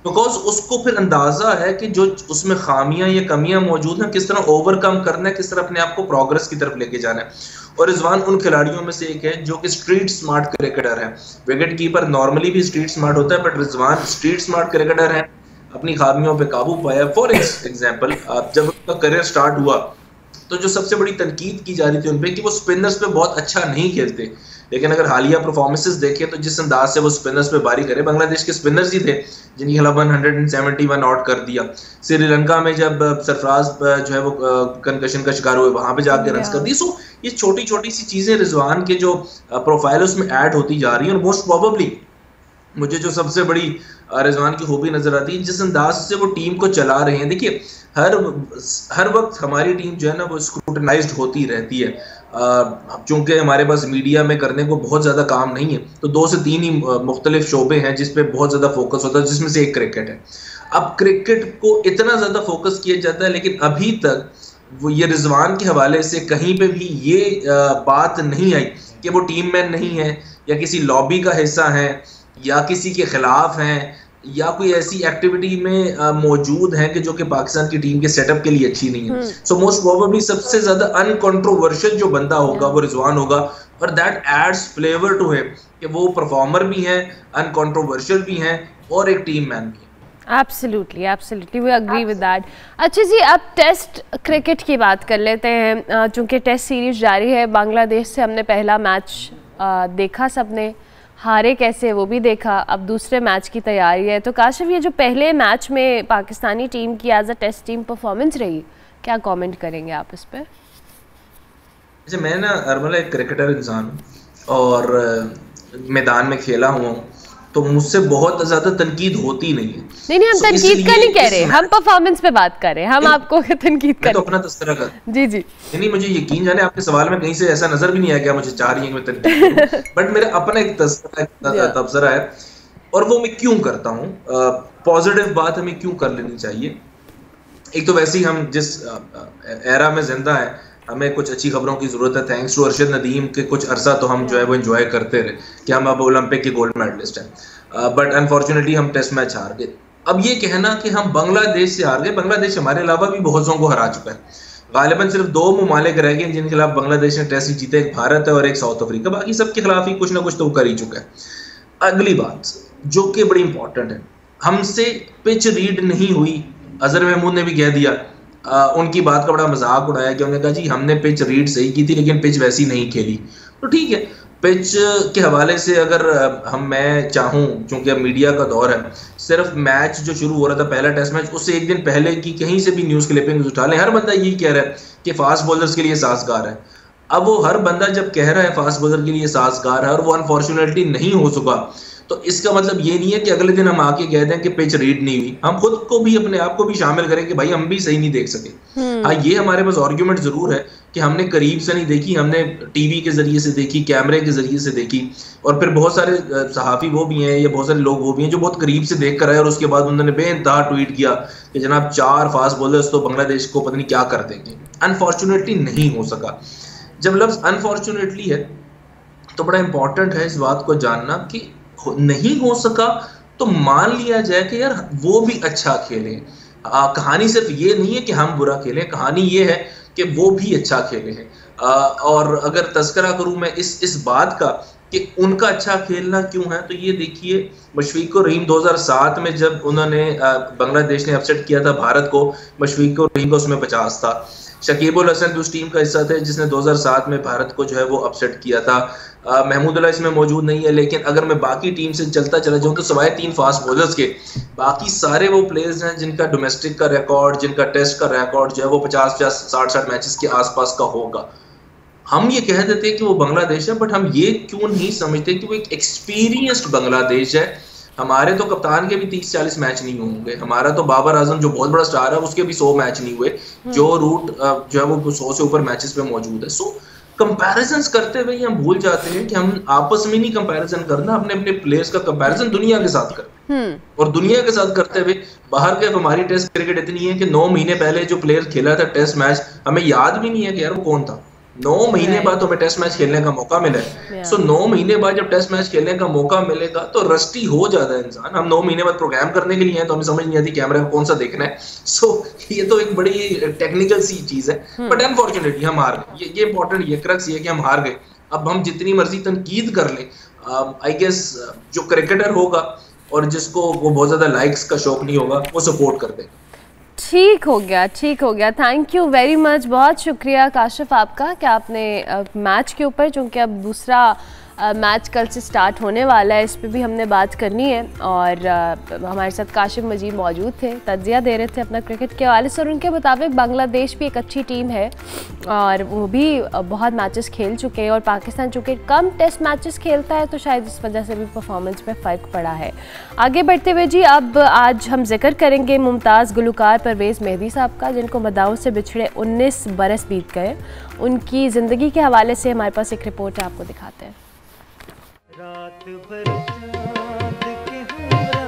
बिकॉज़ उसको फिर अंदाज़ा है कि जो उसमें खामियाँ या कमियाँ मौजूद हैं किस तरह ओवरकम करना है किस तरह अपने आप को प्रोग्रेस की तरफ़ लेके जाना है। और रिजवान उन खिलाड़ियों में से एक है जो कि स्ट्रीट स्मार्ट क्रिकेटर है। विकेट कीपर नॉर्मली भी स्ट्रीट स्मार्ट होता है but Rizwan street smart cricketer है। अपनी खामियों पे काबू पाया। फॉर एग्ज़ाम्पल जब उसका करियर स्टार्ट हुआ तो जो सबसे बड़ी तनकीद की जा रही थी उनपे कि वो स्पिनर्स पे बहुत अच्छा नहीं खेलते। लेकिन अगर हालिया परफॉर्मेंसेस देखें तो जिस अंदाज से वो स्पिनर्स पे बारी करे बांग्लादेश के स्पिनर्स ही थे जिनके खिलाफ one hundred and seventy one out कर दिया। श्रीलंका में जब सरफराज जो है वो कंकशन का शिकार हुए वहाँ पे जाके रन कर दिए। सो ये छोटी छोटी सी चीज़ें रिजवान के जो प्रोफ़ाइल उसमें ऐड होती जा रही है और मोस्ट प्रोबेबली मुझे जो सबसे बड़ी रिजवान की खूबी नज़र आती है, जिस अंदाज से वो टीम को चला रहे हैं। देखिए, हर हर वक्त हमारी टीम जो है ना, वो स्क्रूटनाइज होती रहती है। चूँकि हमारे पास मीडिया में करने को बहुत ज़्यादा काम नहीं है तो दो से तीन ही मुख्तलिफ़ शोबे हैं जिसपे बहुत ज़्यादा फोकस होता है, जिसमें से एक क्रिकेट है। अब क्रिकेट को इतना ज़्यादा फोकस किया जाता है, लेकिन अभी तक वो ये रिजवान के हवाले से कहीं पे भी ये बात नहीं आई कि वो टीम मैन नहीं है या किसी लॉबी का हिस्सा है। या किसी के खिलाफ हैं या कोई ऐसी एक्टिविटी में मौजूद है कि जो कि पाकिस्तान की टीम के सेटअप के लिए अच्छी नहीं है। सो मोस्ट प्रोबेबली सबसे ज़्यादा अनकंट्रोवर्शियल जो बंदा होगा वो रिजवान होगा और that adds flavour to him कि वो परफॉर्मर भी हैं अनकंट्रोवर्शियल भी हैं और एक टीम मैन भी absolutely absolutely we agree with that अच्छा जी अब टेस्ट क्रिकेट की बात कर लेते हैं। चूँकि टेस्ट सीरीज़ जारी है बांग्लादेश से हमने पहला मैच देखा सबने। हारे कैसे वो भी देखा। अब दूसरे मैच की तैयारी है। तो काशिफ, ये जो पहले मैच में पाकिस्तानी टीम की as a test team performance रही, क्या कमेंट करेंगे आप इस पर मैं ना अरमला एक क्रिकेटर इंसान और मैदान में खेला हुआ हूँ। तो मुझसे बहुत ज़्यादा तनकीद होती नहीं है। नहीं नहीं हम तनकीद का नहीं कह रहे हम परफॉर्मेंस पे बात कर रहे हैं। हम आपको तनकीद कर तो अपना तस्करा कर जी जी। नहीं मुझे यकीन जाने आपके सवाल में कहीं से ऐसा नज़र भी नहीं आया मुझे चाह रही है मैं तनकीद बट मेरा अपना एक तबसरा है और वो मैं क्यों करता हूँ? पॉजिटिव बात हमें क्यों कर लेनी चाहिए? एक तो वैसे ही हम जिस एरा में ज़िंदा है हमें कुछ अच्छी खबरों की ज़रूरत है। थैंक्स टू अरशद नदीम के कुछ अरसा तो हम जो है वो इन्जॉय करते रहे। कि हम अब ओलंपिक के गोल्ड मेडलिस्ट हैं। बट अनफॉर्चुनेटली हम टेस्ट मैच हार गए। अब ये कहना कि हम बांग्लादेश से हार गए। बांग्लादेश हमारे अलावा भी बहुत को हरा चुका है। गालिबा सिर्फ़ दो ममालिक रह गए जिनके खिलाफ बांग्लादेश ने टेस्ट जीते। एक भारत है और एक साउथ अफ्रीका बाकी सबके खिलाफ ही कुछ ना कुछ तो कर ही चुका है। अगली बात, जो कि बड़ी इंपॉर्टेंट है। हमसे पिच रीड नहीं हुई। अजहर महमूद ने भी कह दिया। आ, उनकी बात का बड़ा मज़ाक उड़ाया कि उन्होंने कहा जी हमने पिच रीड सही की थी लेकिन पिच वैसी नहीं खेली। तो ठीक है पिच के हवाले से अगर हम मैं चाहूँ क्योंकि अब मीडिया का दौर है सिर्फ़ मैच जो शुरू हो रहा था पहला टेस्ट मैच उससे एक दिन पहले की कहीं से भी न्यूज़ क्लिपिंग उठा लें हर बंदा यही कह रहा है कि फास्ट बॉलर्स के लिए साजगार है। अब वो हर बंदा जब कह रहा है फास्ट बॉलर के लिए साजगार है और वो अनफॉर्चुनेटली नहीं हो सका तो इसका मतलब ये नहीं है कि अगले दिन हम आके कह दें कि पिच रीड नहीं हुई। हम खुद को भी अपने आप को भी शामिल करें कि भाई हम भी सही नहीं देख सके। हम्म। हाँ ये हमारे पास आर्ग्यूमेंट ज़रूर है कि हमने करीब से नहीं देखी हमने टीवी के ज़रिए से देखी कैमरे के ज़रिए से देखी। और फिर बहुत सारे सहाफ़ी वो भी हैं या बहुत सारे लोग वो भी हैं जो बहुत करीब से देख कर आए और उसके बाद उन्होंने बेनतहा ट्वीट किया कि जनाब चार फास्ट बॉलर्स तो बांग्लादेश को पता नहीं क्या कर देंगे। अनफॉर्चुनेटली नहीं हो सका। जब लफ्ज़ अनफॉर्चुनेटली है तो बड़ा इंपॉर्टेंट है इस बात को जानना कि नहीं हो सका तो मान लिया जाए कि यार वो भी अच्छा खेले। आ, कहानी सिर्फ़ ये नहीं है कि हम बुरा खेले कहानी ये है कि वो भी अच्छा खेले हैं। और अगर तस्करा करूँ मैं इस इस बात का कि उनका अच्छा खेलना क्यों है? तो ये देखिए, मशफीक रहीम 2007 में जब उन्होंने बांग्लादेश ने अपसेट किया था भारत को, मशफीक रहीम का उसमें पचास था। शकीबुल हसन उस टीम का हिस्सा थे जिसने 2007 में भारत को जो है वो अपसेट किया था। महमूद अल्लाह इसमें मौजूद नहीं है, लेकिन अगर मैं बाकी टीम से चलता चला जाऊँ तो सवाए तीन फास्ट बॉलर्स के, बाकी सारे वो प्लेयर्स हैं जिनका डोमेस्टिक का रिकॉर्ड, जिनका टेस्ट का रिकॉर्ड जो है वो पचास पचास, साठ साठ मैचेस के आसपास का होगा। हम ये कह देते हैं कि वो बांग्लादेश है बट हम ये क्यों नहीं समझते कि वो एक एक्सपीरियंस्ड बांग्लादेश है? हमारे तो कप्तान के भी तीस चालीस मैच नहीं होंगे। हमारा तो बाबर आज़म जो बहुत बड़ा स्टार है उसके भी सौ मैच नहीं हुए। हम्म। जो रूट जो है वो सौ से ऊपर मैचेस पे मौजूद है। सो कंपैरिजन करते हुए हम भूल जाते हैं कि हम आपस में नहीं कंपैरिजन करना अपने अपने प्लेयर्स का कंपैरिजन दुनिया के साथ कर हम्म। और दुनिया के साथ करते हुए बाहर के हमारी टेस्ट क्रिकेट इतनी है कि नौ महीने पहले जो प्लेयर खेला था टेस्ट मैच हमें याद भी नहीं है कि यार वो कौन था। नौ महीने बाद हमें टेस्ट मैच खेलने का मौका मिला है। सो नौ महीने बाद जब टेस्ट मैच खेलने का मौका मिलेगा तो रस्टी हो जाता है इंसान। हम नौ महीने बाद प्रोग्राम करने के लिए हैं तो हमें समझ नहीं आती कैमरा कौन सा देखना है। सो so, ये तो एक बड़ी टेक्निकल सी चीज़ है। But hmm. अनफॉर्चुनेटली हम हार गए। ये ये इंपॉर्टेंट ये क्रक्स ये कि हम हार गए। अब हम जितनी मर्ज़ी तनकीद कर ले आई गेस जो क्रिकेटर होगा और जिसको वो बहुत ज़्यादा लाइक्स का शौक नहीं होगा वो सपोर्ट कर देगा ठीक हो गया, ठीक हो गया। थैंक यू वेरी मच बहुत शुक्रिया काशिफ आपका कि आपने मैच के ऊपर चूँकि अब दूसरा मैच कल से स्टार्ट होने वाला है, इस पर भी हमने बात करनी है। और हमारे साथ काशिफ मजीद मौजूद थे, तजिया दे रहे थे अपना क्रिकेट के। हवाले से और उनके मुताबिक बांग्लादेश भी एक अच्छी टीम है और वो भी बहुत मैचेस खेल चुके हैं और पाकिस्तान चूँकि कम टेस्ट मैचेस खेलता है तो शायद इस वजह से भी परफॉर्मेंस में फ़र्क पड़ा है। आगे बढ़ते हुए जी, अब आज हम ज़िक्र करेंगे मुमताज़ गुलकार परवेज़ मेहदी साहब का, जिनको मदाओं से बिछड़े उन्नीस बरस बीत गए। उनकी ज़िंदगी के हवाले से हमारे पास एक रिपोर्ट है आपको दिखाते हैं। रात भर चाँद के हमरा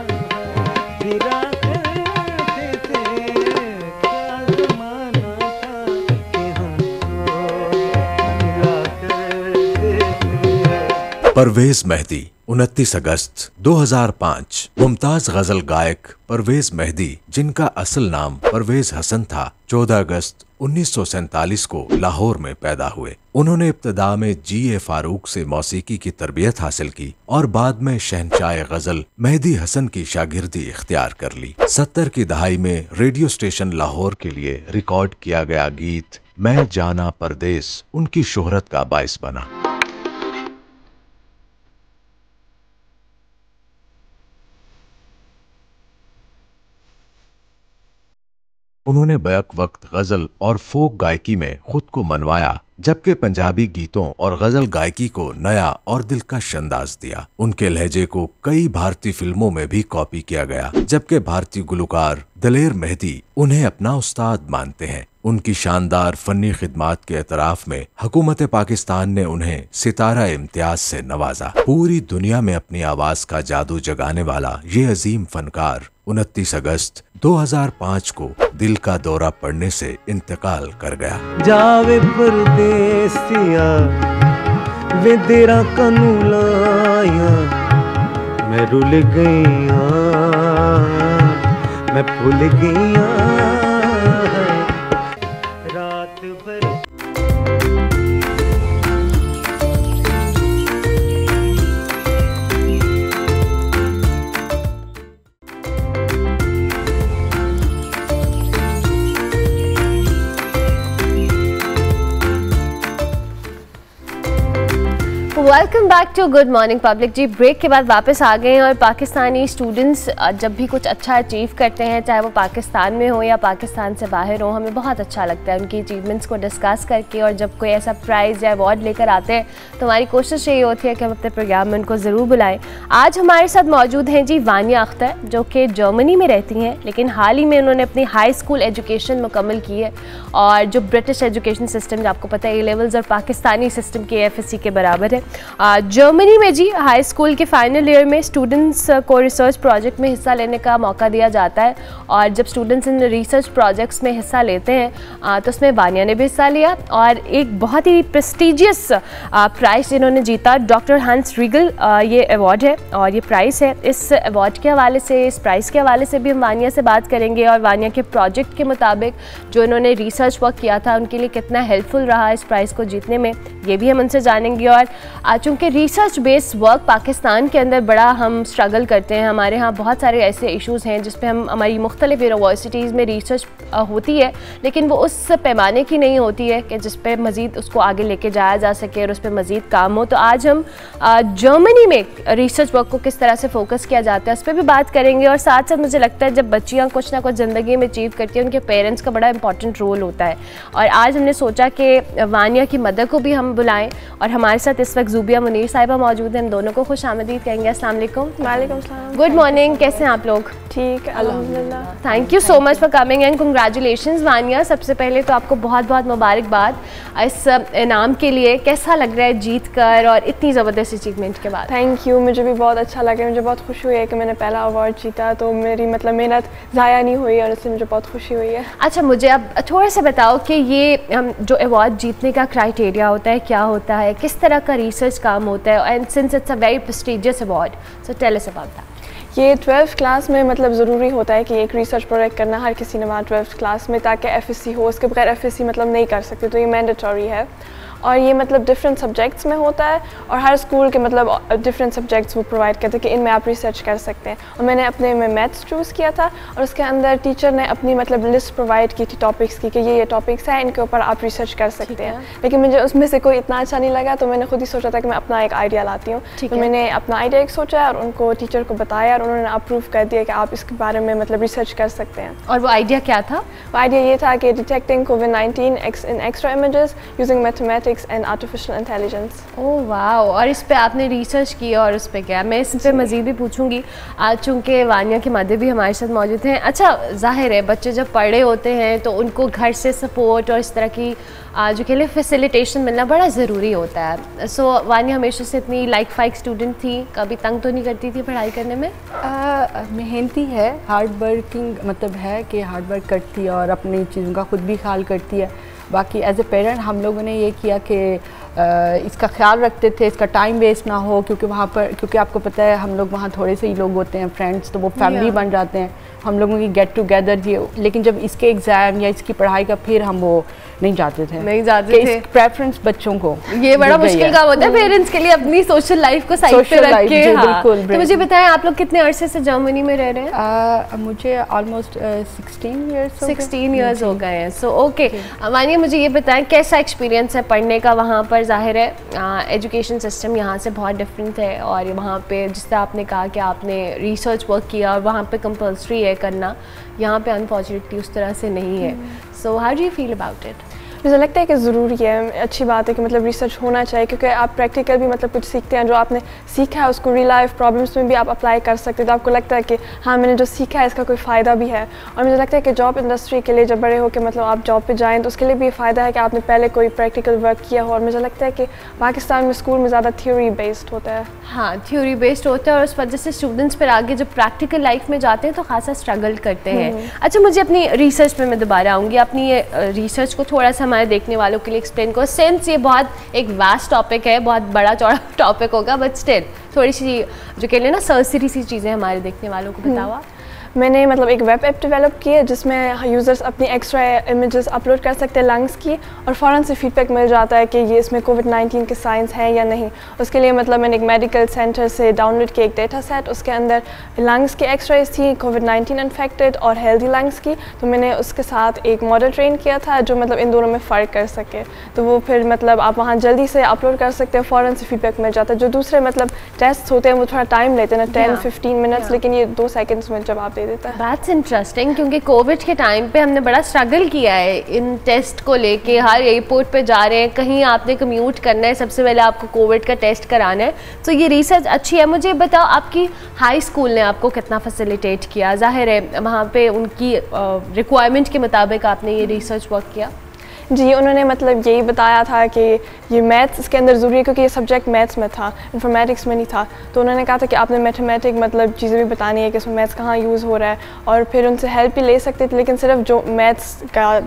परवेज मेहदी 29 अगस्त 2005 मुमताज़ गज़ल गायक परवेज मेहदी जिनका असल नाम परवेज हसन था 14 अगस्त उन्नीस सौ सैंतालीस को लाहौर में पैदा हुए। उन्होंने इब्तदा में जी ए फारूक से मौसीकी की तरबियत हासिल की और बाद में शहनशाह गज़ल मेहदी हसन की शागिर्दी इख्तियार कर ली। सत्तर की दहाई में रेडियो स्टेशन लाहौर के लिए रिकॉर्ड किया गया गीत, मैं जाना परदेस उनकी शोहरत का बायस बना। उन्होंने बैक वक्त गज़ल और फोक गायकी में खुद को मनवाया, जबकि पंजाबी गीतों और गज़ल गायकी को नया और दिलकश अंदाज दिया। उनके लहजे को कई भारतीय फ़िल्मों में भी कॉपी किया गया, जबकि भारतीय गुलकार दलेर मेहदी उन्हें अपना उस्ताद मानते हैं। उनकी शानदार फनी खिदमत के एतराफ में हुकूमत पाकिस्तान ने उन्हें सितारा इम्तियाज़ से नवाजा। पूरी दुनिया में अपनी आवाज़ का जादू जगाने वाला ये अजीम फनकार उनतीस अगस्त 2005 को दिल का दौरा पड़ने से इंतकाल कर गया। जावे मैं रुल गई मैं भूल गई welcome back to good morning public ji break के बाद वापस आ गए हैं और पाकिस्तानी स्टूडेंट्स जब भी कुछ अच्छा अचीव करते हैं, चाहे वो पाकिस्तान में हो या पाकिस्तान से बाहर हो, हमें बहुत अच्छा लगता है उनकी अचीवमेंट्स को डिस्कस करके और जब कोई ऐसा प्राइज़ या अवार्ड लेकर आते हैं तो हमारी कोशिश यही होती है कि हम अपने प्रोग्राम में उनको ज़रूर बुलाएँ। आज हमारे साथ मौजूद हैं जी वानिया अख्तर, जो कि जर्मनी में रहती हैं, लेकिन हाल ही में उन्होंने अपनी हाई स्कूल एजुकेशन मुकम्मल की है और जो ब्रिटिश एजुकेशन सिस्टम आपको पता है ए लेवल्स और पाकिस्तानी सिस्टम के एफएससी के बराबर है। जर्मनी में जी हाई स्कूल के फाइनल ईयर में स्टूडेंट्स को रिसर्च प्रोजेक्ट में हिस्सा लेने का मौका दिया जाता है और जब स्टूडेंट्स इन रिसर्च प्रोजेक्ट्स में हिस्सा लेते हैं तो उसमें वानिया ने भी हिस्सा लिया और एक बहुत ही प्रेस्टिजियस प्राइज़ इन्होंने जीता। डॉक्टर हंस रीगल ये अवार्ड है और ये प्राइज़ है। इस अवार्ड के हवाले से, इस प्राइज़ के हवाले से भी हम वानिया से बात करेंगे और वानिया के प्रोजेक्ट के मुताबिक जो इन्होंने रिसर्च वर्क किया था, उनके लिए कितना हेल्पफुल रहा इस प्राइज़ को जीतने में, ये भी हम उनसे जानेंगे और चूँकि रिसर्च बेस्ड वर्क पाकिस्तान के अंदर बड़ा हम स्ट्रगल करते हैं। हमारे यहाँ बहुत सारे ऐसे इशूज़ हैं जिस पर हम हमारी मुख्तलिफ़ यूनिवर्सिटीज़ में रिसर्च होती है, लेकिन वो उस पैमाने की नहीं होती है कि जिस पर मज़ीद उसको आगे लेके जाया जा सके और उस पर मज़ीद काम हो। तो आज हम जर्मनी में रिसर्च वर्क को किस तरह से फोकस किया जाता है उस पर भी बात करेंगे और साथ साथ मुझे लगता है जब बच्चियाँ कुछ ना कुछ ज़िंदगी में अचीव करती हैं, उनके पेरेंट्स का बड़ा इंपॉर्टेंट रोल होता है। और आज हमने सोचा कि वानिया की मदर को भी हम बुलाएँ और हमारे साथ इस वक्त मखजूबिया मुनीर साहिबा मौजूद हैं। हम दोनों को खुश आमदीद कहेंगे। असल वालेकुम। Good morning. कैसे हैं आप लोग? ठीक अलहमदिल्ला thank you so much for coming and congratulation Wania सबसे पहले तो आपको बहुत बहुत मुबारकबाद इस इनाम के लिए। कैसा लग रहा है जीत कर और इतनी ज़बरदस्त अचीवमेंट के बाद? थैंक यू मुझे भी बहुत अच्छा लगा। मुझे बहुत खुशी हुई है कि मैंने पहला अवार्ड जीता तो मेरी मतलब मेहनत ज़ाया नहीं हुई और उससे मुझे बहुत खुशी हुई है। अच्छा मुझे अब थोड़ा सा बताओ कि ये हम जो अवार्ड जीतने का क्राइटेरिया होता है क्या होता है? किस तरह का रिसर्च काम होता है? And since it's a very prestigious award so tell us about that ये ट्वेल्थ क्लास में मतलब ज़रूरी होता है कि एक रिसर्च प्रोजेक्ट करना हर किसी ने वहाँ ट्वेल्थ क्लास में ताकि एफ़ हो, उसके बगैर एफएससी मतलब नहीं कर सकते तो ये मैंडेटरी है। और ये मतलब डिफरेंट सब्जेक्ट्स में होता है और हर स्कूल के मतलब डिफरेंट सब्जेक्ट्स वो प्रोवाइड करते हैं कि इनमें आप रिसर्च कर सकते हैं। और मैंने अपने में मैथ्स चूज़ किया था और उसके अंदर टीचर ने अपनी मतलब लिस्ट प्रोवाइड की थी टॉपिक्स की कि ये ये टॉपिक्स हैं इनके ऊपर आप रिसर्च कर सकते हैं। लेकिन मुझे उसमें से कोई इतना अच्छा नहीं लगा तो मैंने खुद ही सोचा था कि मैं अपना एक आइडिया लाती हूँ। तो मैंने अपना आइडिया एक सोचा और उनको टीचर को बताया और उन्होंने अप्रूव कर दिया कि आप इसके बारे में मतलब रिसर्च कर सकते हैं। और वो आइडिया क्या था? वो आइडिया ये था कि detecting COVID nineteen in extra images using mathematics and artificial intelligence oh वाह और इस पे आपने रिसर्च किया और उस पर क्या? मैं इस पर मज़ीद भी पूछूँगी। आज चूँकि वानिया के मदे भी हमारे साथ मौजूद हैं। अच्छा ज़ाहिर है बच्चे जब पढ़े होते हैं तो उनको घर से सपोर्ट और इस तरह की जो के लिए फैसिलिटेशन मिलना बड़ा ज़रूरी होता है। सो so, वानिया हमेशा से इतनी लाइक फाइक स्टूडेंट थी कभी तंग तो नहीं करती थी पढ़ाई करने में? मेहनती है हार्ड वर्किंग मतलब है कि हार्ड वर्क करती है और अपनी चीज़ों का खुद भी ख्याल करती है। बाकी एज ए पेरेंट हम लोगों ने ये किया कि इसका ख्याल रखते थे इसका टाइम वेस्ट ना हो क्योंकि वहाँ पर क्योंकि आपको पता है हम लोग वहाँ थोड़े से ही लोग होते हैं फ्रेंड्स तो वो फैमिली बन जाते हैं। हम लोगों की गेट टुगेदर ये लेकिन जब इसके एग्ज़ाम या इसकी पढ़ाई का फिर हम वो नहीं जाते थे। नहीं जाते थे। प्रेफरेंस बच्चों को ये बड़ा मुश्किल काम होता है पेरेंट्स के लिए अपनी सोशल लाइफ को साइड पे रख के हाँ। बिल्कुल तो मुझे बताएँ आप लोग कितने अरसे से जर्मनी में रह रहे हैं? मुझे almost sixteen years sixteen years हो गए हैं सो ओके मानिए मुझे ये बताएँ कैसा एक्सपीरियंस है पढ़ने का वहाँ पर? ज़ाहिर है एजुकेशन सिस्टम यहाँ से बहुत डिफरेंट है और वहाँ पे जिस तरह आपने कहा कि आपने रिसर्च वर्क किया और वहाँ पे कंपलसरी है करना यहाँ पे अनफॉर्चुनेटली उस तरह से नहीं है। So how do you feel about it मुझे लगता है कि ज़रूरी है अच्छी बात है कि मतलब रिसर्च होना चाहिए क्योंकि आप प्रैक्टिकल भी मतलब कुछ सीखते हैं जो आपने सीखा है उसको रियल लाइफ प्रॉब्लम्स में भी आप अप्लाई कर सकते हैं। तो आपको लगता है कि हाँ मैंने जो सीखा है इसका कोई फ़ायदा भी है? और मुझे लगता है कि जॉब इंडस्ट्री के लिए जब बड़े हो के मतलब आप जॉब पर जाएँ तो उसके लिए भी फ़ायदा है कि आपने पहले कोई प्रैक्टिकल वर्क किया हो। और मुझे लगता है कि पाकिस्तान में स्कूल में ज़्यादा थ्योरी बेस्ड होता है। हाँ थ्योरी बेस्ड होता है और उस वजह से स्टूडेंट्स फिर आगे जब प्रैक्टिकल लाइफ में जाते हैं तो खासा स्ट्रगल करते हैं। हम्म। अच्छा मुझे अपनी रिसर्च में मैं दोबारा आऊँगी। अपनी रिसर्च को थोड़ा सा हमारे देखने वालों के लिए एक्सप्लेन करो। सेंस ये बहुत एक वास्ट टॉपिक है बहुत बड़ा चौड़ा टॉपिक होगा बट स्टिल थोड़ी सी जो कह लें ना सरसरी सी चीज़ें हमारे देखने वालों को बताओ आप। मैंने मतलब एक वेब ऐप डेवलप की है जिसमें यूज़र्स अपनी एक्स्ट्रा इमेजेस अपलोड कर सकते हैं लंग्स की और फ़ौरन से फीडबैक मिल जाता है कि ये इसमें कोविड 19 के साइंस हैं या नहीं। उसके लिए मतलब मैंने एक मेडिकल सेंटर से डाउनलोड किया एक डेटा सेट उसके अंदर लंग्स की एक्सरेज थी कोविड 19 इन्फेक्टेड और हेल्दी लंग्स की। तो मैंने उसके साथ एक मॉडल ट्रेन किया था जो मतलब इन दोनों में फ़र्क कर सके। तो वो फिर मतलब आप वहाँ जल्दी से अपलोड कर सकते हैं फ़ौरन से फीडबैक मिल जाता है। जो दूसरे मतलब टेस्ट होते हैं वो थोड़ा टाइम लेते हैं ना टेन फिफ्टीन मिनट्स लेकिन ये दो सेकेंड्स में जवाब दे देता है। दैट्स इंटरेस्टिंग क्योंकि कोविड के टाइम पे हमने बड़ा स्ट्रगल किया है इन टेस्ट को लेके। हर एयरपोर्ट पे जा रहे हैं, कहीं आपने कम्यूट करना है, सबसे पहले आपको कोविड का टेस्ट कराना है। तो ये रिसर्च अच्छी है। मुझे बताओ, आपकी हाई स्कूल ने आपको कितना फैसिलिटेट किया? ज़ाहिर है, वहाँ पर उनकी रिक्वायरमेंट के मुताबिक आपने ये रिसर्च वर्क किया। जी उन्होंने मतलब यही बताया था कि ये मैथ्स इसके अंदर ज़रूरी है क्योंकि ये सब्जेक्ट मैथ्स में था इन्फॉर्मेटिक्स में नहीं था। तो उन्होंने कहा था कि आपने मैथमेटिक मतलब चीज़ें भी बतानी है कि इसमें मैथ्स कहाँ यूज़ हो रहा है और फिर उनसे हेल्प भी ले सकते थे लेकिन सिर्फ़ जो मैथ्स का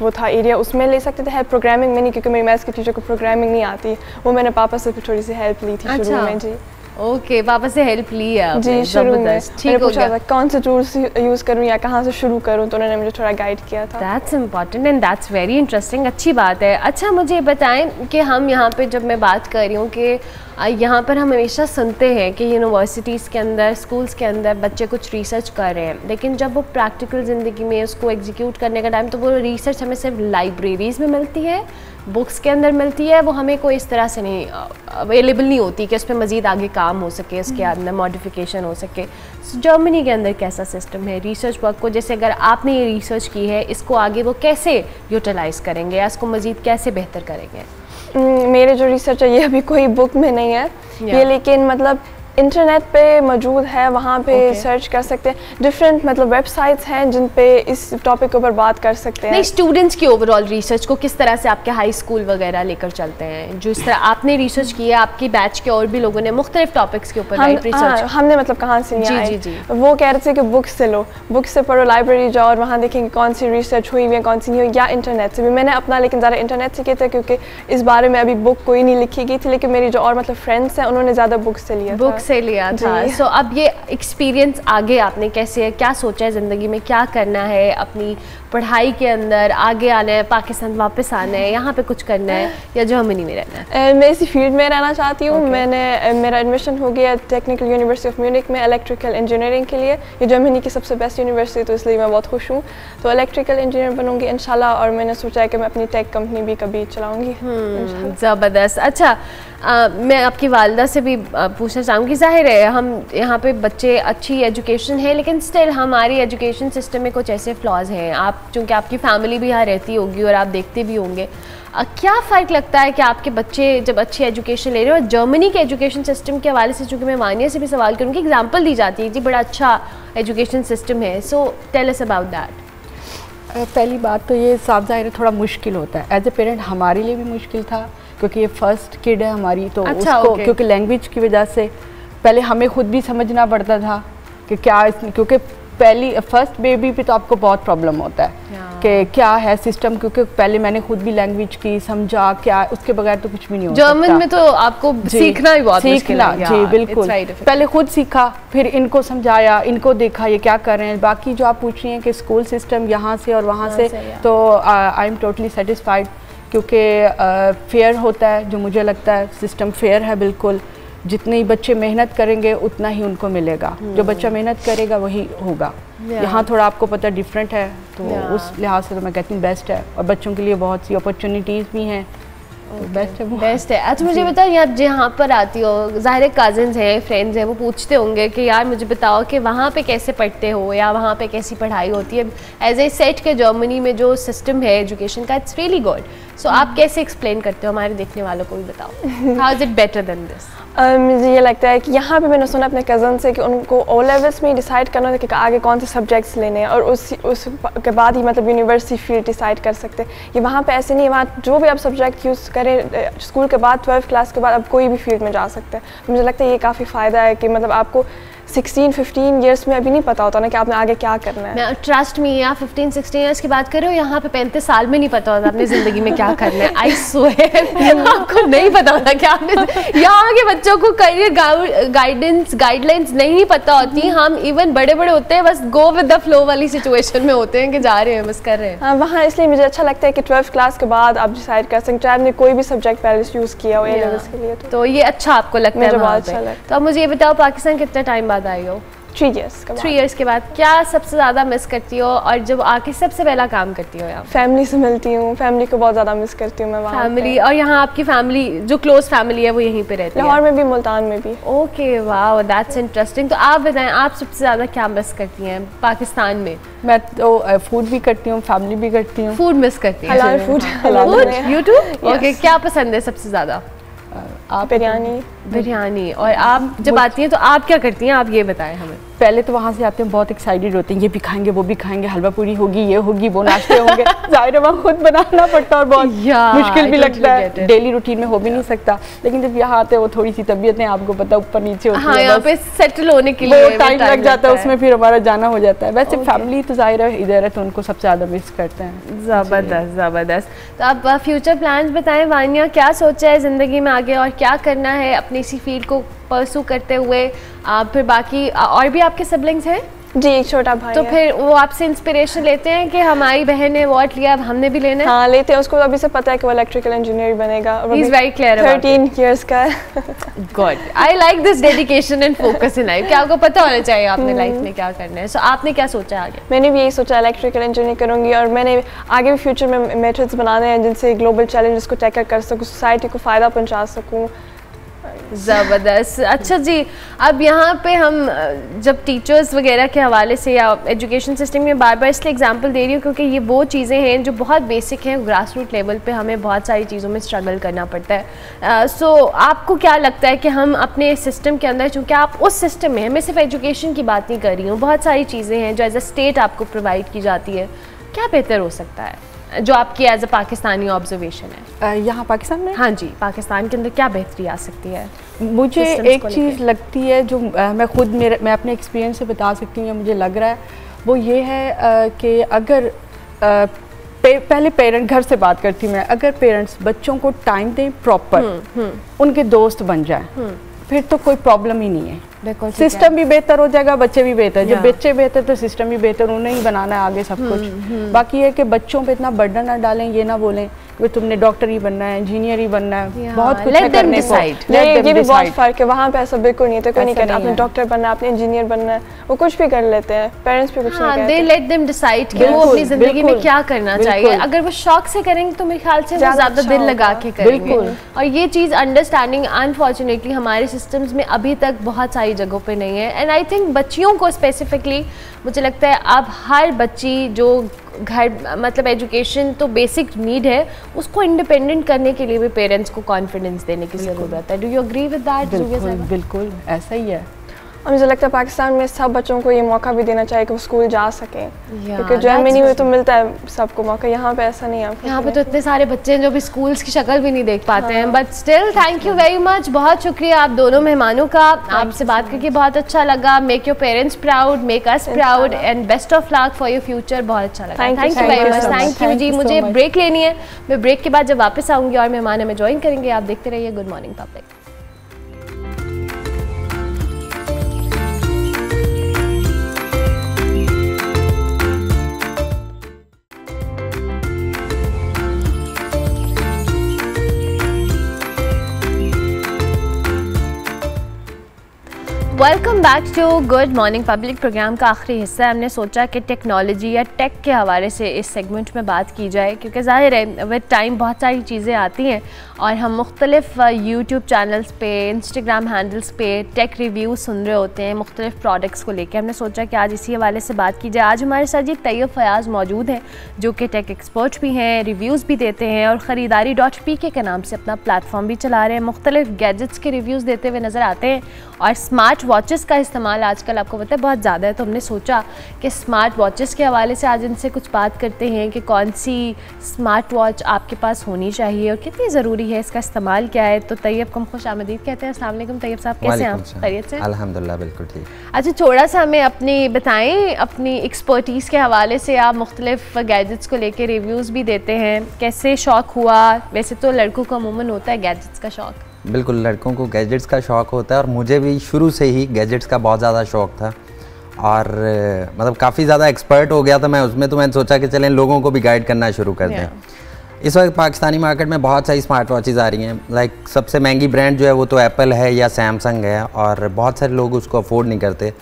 वो था एरिया उसमें ले सकते थे। हेल्प प्रोग्रामिंग में नहीं क्योंकि मेरी मैथ्स की टीचर को प्रोग्रामिंग नहीं आती। वो मैंने पापा से थोड़ी सी हेल्प ली थी अच्छा। शुरू में जी। ओके पापा से हेल्प ली है जी शुरू में। ठीक हो गया। कौन से टूल्स यूज़ करूँ या कहाँ से शुरू करूँ तो उन्होंने मुझे थोड़ा गाइड किया था। That's important and that's very interesting अच्छी बात है। अच्छा मुझे बताएँ कि हम यहाँ पे जब मैं बात कर रही हूँ कि यहाँ पर हम हमेशा सुनते हैं कि यूनिवर्सिटीज़ के अंदर स्कूल्स के अंदर बच्चे कुछ रिसर्च कर रहे हैं। लेकिन जब वो प्रैक्टिकल ज़िंदगी में उसको एग्जीक्यूट करने का टाइम तो वो रिसर्च हमें सिर्फ़ लाइब्रेरीज़ में मिलती है बुक्स के अंदर मिलती है। वो हमें कोई इस तरह से नहीं अवेलेबल नहीं होती कि उस पर मज़ीद आगे काम हो सके उसके अंदर मॉडिफिकेशन हो सके। जर्मनी के अंदर कैसा सिस्टम है? रिसर्च वर्क को जैसे अगर आपने ये रिसर्च की है इसको आगे वो कैसे यूटिलाइज़ करेंगे या इसको मज़ीद कैसे बेहतर करेंगे? हम्म, मेरे जो रिसर्च है ये अभी कोई बुक में नहीं है yeah. ये लेकिन मतलब इंटरनेट पे मौजूद है वहाँ पे Okay. सर्च कर सकते हैं। डिफरेंट मतलब वेबसाइट्स हैं जिन पे इस टॉपिक के ऊपर बात कर सकते हैं। नहीं स्टूडेंट्स की ओवरऑल रिसर्च को किस तरह से आपके हाई स्कूल वगैरह लेकर चलते हैं? जो इस तरह आपने रिसर्च की है आपकी बैच के और भी लोगों ने मुख्तलिफ़ टॉपिक्स के ऊपर हम हाँ, हमने मतलब कहाँ से जी, लिया जी, जी। वो कह रहे थे कि बुक से लो। बुक से पढ़ो लाइब्रेरी जाओ और वहाँ देखेंगे कौन सी रिसर्च हुई हुई है कौन सी नहीं हुई या इंटरनेट से भी। मैंने अपना लेकिन ज़्यादा इंटरनेट से किया था क्योंकि इस बारे में अभी बुक कोई नहीं लिखी गई थी लेकिन मेरी जो और मतलब फ्रेंड्स हैं उन्होंने ज़्यादा बुक से लिया बुक से लिया था। सो सो अब ये एक्सपीरियंस आगे आपने कैसे है? क्या सोचा है ज़िंदगी में? क्या करना है अपनी पढ़ाई के अंदर आगे आना है पाकिस्तान वापस आना है यहाँ पे कुछ करना है या जर्मनी में रहना है? मैं इसी फ़ील्ड में रहना चाहती हूँ। Okay. मैंने मेरा एडमिशन हो गया टेक्निकल यूनिवर्सिटी ऑफ़ म्यूनिक में इलेक्ट्रिकल इंजीनियरिंग के लिए। ये जर्मनी की सबसे बेस्ट यूनिवर्सिटी तो इसलिए मैं बहुत खुश हूँ। तो इलेक्ट्रिकल इंजीनियर बनूँगी इंशाल्लाह और मैंने सोचा है कि मैं अपनी टेक कंपनी भी कभी चलाऊँगी। इंशाल्लाह। ज़बरदस्त। अच्छा अ, मैं आपकी वालदा से भी पूछना चाहूँगी। ज़ाहिर है हम यहाँ पे बच्चे अच्छी एजुकेशन है लेकिन स्टिल हमारी एजुकेशन सिस्टम में कुछ ऐसे फ्लॉज हैं। आप चूँकि आपकी फैमिली भी यहाँ रहती होगी और आप देखते भी होंगे। क्या फ़र्क लगता है कि आपके बच्चे जब अच्छी एजुकेशन ले रहे हैं और जर्मनी के एजुकेशन सिस्टम के हवाले से चूँकि मैं वानिया से भी सवाल करूँगी एग्ज़ाम्पल दी जाती है जी बड़ा अच्छा एजुकेशन सिस्टम है। So tell us about that पहली बात तो ये साफ़ ज़ाहिर है थोड़ा मुश्किल होता है। एज ए पेरेंट हमारे लिए भी मुश्किल था क्योंकि ये फ़र्स्ट किड है हमारी तो अच्छा, उसको okay. क्योंकि लैंग्वेज की वजह से पहले हमें खुद भी समझना पड़ता था कि क्या क्योंकि पहली फ़र्स्ट बेबी पे तो आपको बहुत प्रॉब्लम होता है कि क्या है सिस्टम क्योंकि पहले मैंने खुद भी लैंग्वेज की समझा क्या उसके बगैर तो कुछ भी नहीं जर्मन में तो आपको सीखना ही बहुत सीखना, जी बिल्कुल. पहले खुद सीखा फिर इनको समझाया इनको देखा ये क्या कर रहे हैं। बाकी जो आप पूछ रही हैं कि स्कूल सिस्टम यहाँ से और वहाँ से, तो आई एम टोटली सेटिस्फाइड क्योंकि फेयर होता है जो मुझे लगता है सिस्टम फेयर है बिल्कुल। जितने ही बच्चे मेहनत करेंगे उतना ही उनको मिलेगा। जो बच्चा मेहनत करेगा वही होगा। यहाँ थोड़ा आपको पता डिफरेंट है तो उस लिहाज से तो मैं कहती हूँ बेस्ट है। और बच्चों के लिए बहुत सी अपॉर्चुनिटीज़ भी हैं। तो बेस्ट है बेस्ट है। अच्छा मुझे बताओ यार जहाँ पर आती हो ज़ाहिर कज़न्स हैं फ्रेंड्स हैं वो पूछते होंगे कि यार मुझे बताओ कि वहाँ पे कैसे पढ़ते हो या वहाँ पे कैसी पढ़ाई होती है। एज ए सेट के जर्मनी में जो सिस्टम है एजुकेशन का इट्स रियली गुड सो आप कैसे एक्सप्लेन करते हो हमारे देखने वालों को भी बताओ। How is it better than this मुझे ये लगता है कि यहाँ पे मैंने सुना अपने कज़न से कि उनको ओ लेवल्स में डिसाइड करना था कि आगे कौन से सब्जेक्ट्स लेने हैं और उस उस के बाद ही मतलब यूनिवर्सिटी फ़ील्ड डिसाइड कर सकते हैं। ये वहाँ पे ऐसे नहीं है, वहाँ जो भी आप सब्जेक्ट यूज़ करें स्कूल के बाद ट्वेल्थ क्लास के बाद आप कोई भी फ़ील्ड में जा सकते हैं। तो मुझे लगता है ये काफ़ी फ़ायदा है कि मतलब आपको 16 15 इयर्स में अभी नहीं पता होता ना कि आपने आगे क्या करना है। ट्रस्ट मी या 15 16 इयर्स की बात कर रहे हो यहाँ पे पैंतीस साल में नहीं पता होता अपनी ज़िंदगी में क्या करना है। आई स्वेयर आपको नहीं पता होता कि आपने यहाँ के बच्चों को करियर गाइडेंस गाइडलाइंस नहीं पता होती। हम इवन बड़े बड़े होते हैं बस गो विद द फ्लो वाली सिचुएशन में होते हैं कि जा रहे हैं बस कर रहे हैं। हाँ वहाँ इसलिए मुझे अच्छा लगता है कि ट्वेल्थ क्लास के बाद आप डिसाइड कर सकते हैं आपने कोई भी सब्जेक्ट पहले यूज़ किया हो. लेवल्स के लिए तो तो ये अच्छा आपको लगता है अच्छा लगता तो अब मुझे ये बताओ पाकिस्तान कितना टाइम बाद आई हो? थ्री इयर्स के थ्री बाद। इयर्स के बाद क्या सबसे ज़्यादा मिस करती हो और जब आके सबसे पहला काम करती हो यहाँ? फैमिली से मिलती हूँ फैमिली को बहुत ज़्यादा मिस करती हूँ मैं वहाँ फैमिली और यहाँ आपकी फैमिली जो क्लोज फैमिली है वो यहीं पे रहती है? लाहौर में भी मुल्तान में भी। ओके वाह दैट्स इंटरेस्टिंग तो आप बताएँ आप सबसे ज़्यादा क्या मिस करती हैं पाकिस्तान में? मैं तो फ़ूड भी करती हूँ फैमिली भी करती हूँ। फ़ूड मिस करती हैं? हलाल फ़ूड फ़ूड यूट्यूब ओके क्या पसंद है सबसे ज़्यादा? आप बिरयानी। बिरयानी। और आप जब आती हैं तो आप क्या करती हैं? आप ये बताएँ हमें। पहले तो वहाँ से आते हैं बहुत एक्साइटेड होते हैं ये भी खाएँगे वो भी खाएँगे हलवा पूरी होगी ये होगी वो नाश्ते होंगे। ज़ाहिर है वहाँ खुद बनाना पड़ता है और बहुत मुश्किल भी लगता है। डेली रूटीन में हो भी नहीं सकता। लेकिन जब यहाँ आते हैं वो थोड़ी सी तबीयत है आपको पता ऊपर नीचे होती हाँ है यहाँ पे सेटल होने के लिए टाइम लग जाता है उसमें फिर हमारा जाना हो जाता है। वैसे फैमिली तो ज़ाहिर है इधर है तो उनको सबसे ज़्यादा मिस करते हैं। ज़बरदस्त ज़बरदस्त। तो आप फ्यूचर प्लान बताएँ वानिया क्या सोचा है ज़िंदगी में आगे और क्या करना है अपनी इसी फ़ील्ड को परसू करते हुए आ, फिर बाकी और भी आपके सिबलिंग्स हैं? जी एक छोटा भाई तो। फिर वो आपसे इंस्पिरेशन लेते हैं कि हमारी बहन ने वॉट लिया अब हमने भी लेना है? हाँ लेते हैं। उसको अभी से पता है कि वो इलेक्ट्रिकल इंजीनियर बनेगा। very clear about 13 years का good I like this dedication and focus in life कि आपको पता होना चाहिए आपने लाइफ में क्या करना है? सो so, आपने क्या सोचा है आगे? मैंने भी यही सोचा इलेक्ट्रिकल इंजीनियर करूँगी और मैंने आगे भी फ्यूचर में मेथड्स बनाने हैं जिनसे ग्लोबल चैलेंजेस को टैकल कर सकूँ सोसाइटी को फ़ायदा पहुँचा सकूँ। ज़बरदस्त। अच्छा जी, अब यहाँ पे हम जब टीचर्स वगैरह के हवाले से या एजुकेशन सिस्टम में बार बार इसलिए एग्जांपल दे रही हूँ क्योंकि ये वो चीज़ें हैं जो बहुत बेसिक हैं ग्रास रूट लेवल पे हमें बहुत सारी चीज़ों में स्ट्रगल करना पड़ता है। सो आपको क्या लगता है कि हम अपने सिस्टम के अंदर चूँकि आप उस सिस्टम में मैं सिर्फ़ एजुकेशन की बात नहीं कर रही हूँ, बहुत सारी चीज़ें हैं जो एज अ स्टेट आपको प्रोवाइड की जाती है। क्या बेहतर हो सकता है? जो आपकी एज अ पाकिस्तानी ऑब्जर्वेशन है। यहाँ पाकिस्तान में? हाँ जी पाकिस्तान के अंदर क्या बेहतरी आ सकती है? मुझे एक चीज़ लगती है जो अ, मैं खुद मेरे मैं अपने एक्सपीरियंस से बता सकती हूँ या मुझे लग रहा है वो ये है कि अगर अ, पे, पहले पेरेंट घर से बात करती हूँ मैं अगर पेरेंट्स बच्चों को टाइम दें प्रॉपर उनके दोस्त बन जाए फिर तो कोई प्रॉब्लम ही नहीं है। बिल्कुल सिस्टम भी बेहतर हो जाएगा बच्चे भी बेहतर। जब बच्चे बेहतर तो सिस्टम भी बेहतर उन्हें ही बनाना है आगे सब कुछ। बाकी है कि बच्चों पे इतना बर्डन ना डालें ये ना बोलें कि तुमने डॉक्टर ही बनना है इंजीनियर ही बनना है। बहुत कुछ है करने को. ये भी बहुत फ़र्क है वहाँ पे ऐसा बिल्कुल नहीं था कोई नहीं कहता आपने डॉक्टर बनना है आपने इंजीनियर बनना है। वो कुछ भी कर लेते हैं पेरेंट्स भी कुछ हाँ नहीं दे लेट देम डिसाइड कि वो अपनी ज़िंदगी में क्या करना चाहिए। अगर वो शौक से करेंगे तो मेरे ख्याल से वो ज़्यादा दिल लगा के करेंगे। और ये चीज़ अंडरस्टैंडिंग अनफॉर्चुनेटली हमारे सिस्टम्स में अभी तक बहुत सारी जगहों पे नहीं है। एंड आई थिंक बच्चियों को स्पेसिफिकली मुझे लगता है अब हर बच्ची जो घर मतलब एजुकेशन तो बेसिक नीड है उसको इंडिपेंडेंट करने के लिए भी पेरेंट्स को कॉन्फिडेंस देने की ज़रूरत है। Do you agree with that बिल्कुल ऐसा ही है। और मुझे लगता है पाकिस्तान में सब बच्चों को ये मौका भी देना चाहिए कि वो स्कूल जा सकें। क्योंकि जर्मनी में तो मिलता है सबको मौका यहाँ पे ऐसा नहीं है। यहाँ पे तो इतने सारे बच्चे हैं जो भी स्कूल्स की शक्ल भी नहीं देख पाते हैं but still thank you very much बहुत शुक्रिया आप दोनों मेहमानों का। आपसे बात करके बहुत अच्छा लगा। Make your parents proud make us proud and best of luck for your future बहुत अच्छा लगा। Thank you very much thank you जी. मुझे ब्रेक लेनी है। मैं ब्रेक के बाद जब वापस आऊँगी और मेहमान हमें ज्वाइन करेंगे आप देखते रहिए good morning public welcome back to good morning public program का आखिरी हिस्सा। है हमने सोचा कि टेक्नोलॉजी या टेक के हवाले से इस सेगमेंट में बात की जाए, क्योंकि ज़ाहिर है विद टाइम बहुत सारी चीज़ें आती हैं और हम मुख्तलिफ़ यूट्यूब चैनल्स पे इंस्टाग्राम हैंडल्स पे टेक रिव्यू सुन रहे होते हैं, मुख्तलिफ़ प्रोडक्ट्स को लेकर हमने सोचा कि आज इसी हवाले से बात की जाए। आज हमारे साथ जी तैयब फयाज मौजूद हैं, जो कि टेक एक्सपर्ट भी हैं रिव्यूज़ भी देते हैं और ख़रीदारी डॉट पी के के नाम से अपना प्लेटफॉर्म भी चला रहे हैं। मुख्तलिफ़ गैजेट्स के रिव्यूज़ देते हुए नज़र आते हैं और स्मार्ट वॉचेस का इस्तेमाल आजकल आपको पता है बहुत ज़्यादा है। तो हमने सोचा कि स्मार्ट वॉचेस के हवाले से आज इनसे कुछ बात करते हैं कि कौन सी स्मार्ट वॉच आपके पास होनी चाहिए और कितनी ज़रूरी है इसका इस्तेमाल क्या है। तो तैयब कम खुश आमदीद कहते हैं। वालेकुम तैयब साहब कैसे हैं आप? खैरियत से? अलहमदिल्ला बिल्कुल ठीक। अच्छा थोड़ा सा हमें अपनी बताएँ अपनी एक्सपर्टीज़ के हवाले से आप मुख्तलिफ़ गैजेट्स को लेकर रिव्यूज़ भी देते हैं। कैसे शौक़ हुआ? वैसे तो लड़कों को अमूमन होता है गैजेट्स का शौक़। बिल्कुल लड़कों को गैजेट्स का शौक़ होता है और मुझे भी शुरू से ही गैजेट्स का बहुत ज़्यादा शौक़ था। और मतलब काफ़ी ज़्यादा एक्सपर्ट हो गया था मैं उसमें तो मैंने सोचा कि चलें लोगों को भी गाइड करना शुरू कर दें। इस वक्त पाकिस्तानी मार्केट में बहुत सारी स्मार्ट वॉचेज़ आ रही हैं। लाइक सबसे महँगी ब्रांड जो है वो तो एप्पल है या सैमसंग है और बहुत सारे लोग उसको अफोर्ड नहीं करते।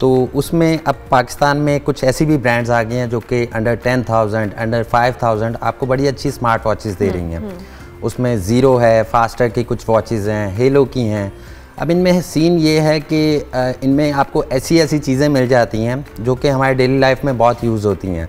तो उसमें अब पाकिस्तान में कुछ ऐसी भी ब्रांड्स आ गई हैं जो कि under ten thousand under five thousand आपको बड़ी अच्छी स्मार्ट वॉचेज़ दे रही हैं। उसमें ज़ीरो है फास्टर की कुछ वॉचेज़ हैं हेलो की हैं। अब इनमें सीन ये है कि इनमें आपको ऐसी ऐसी चीज़ें मिल जाती हैं जो कि हमारे डेली लाइफ में बहुत यूज़ होती हैं।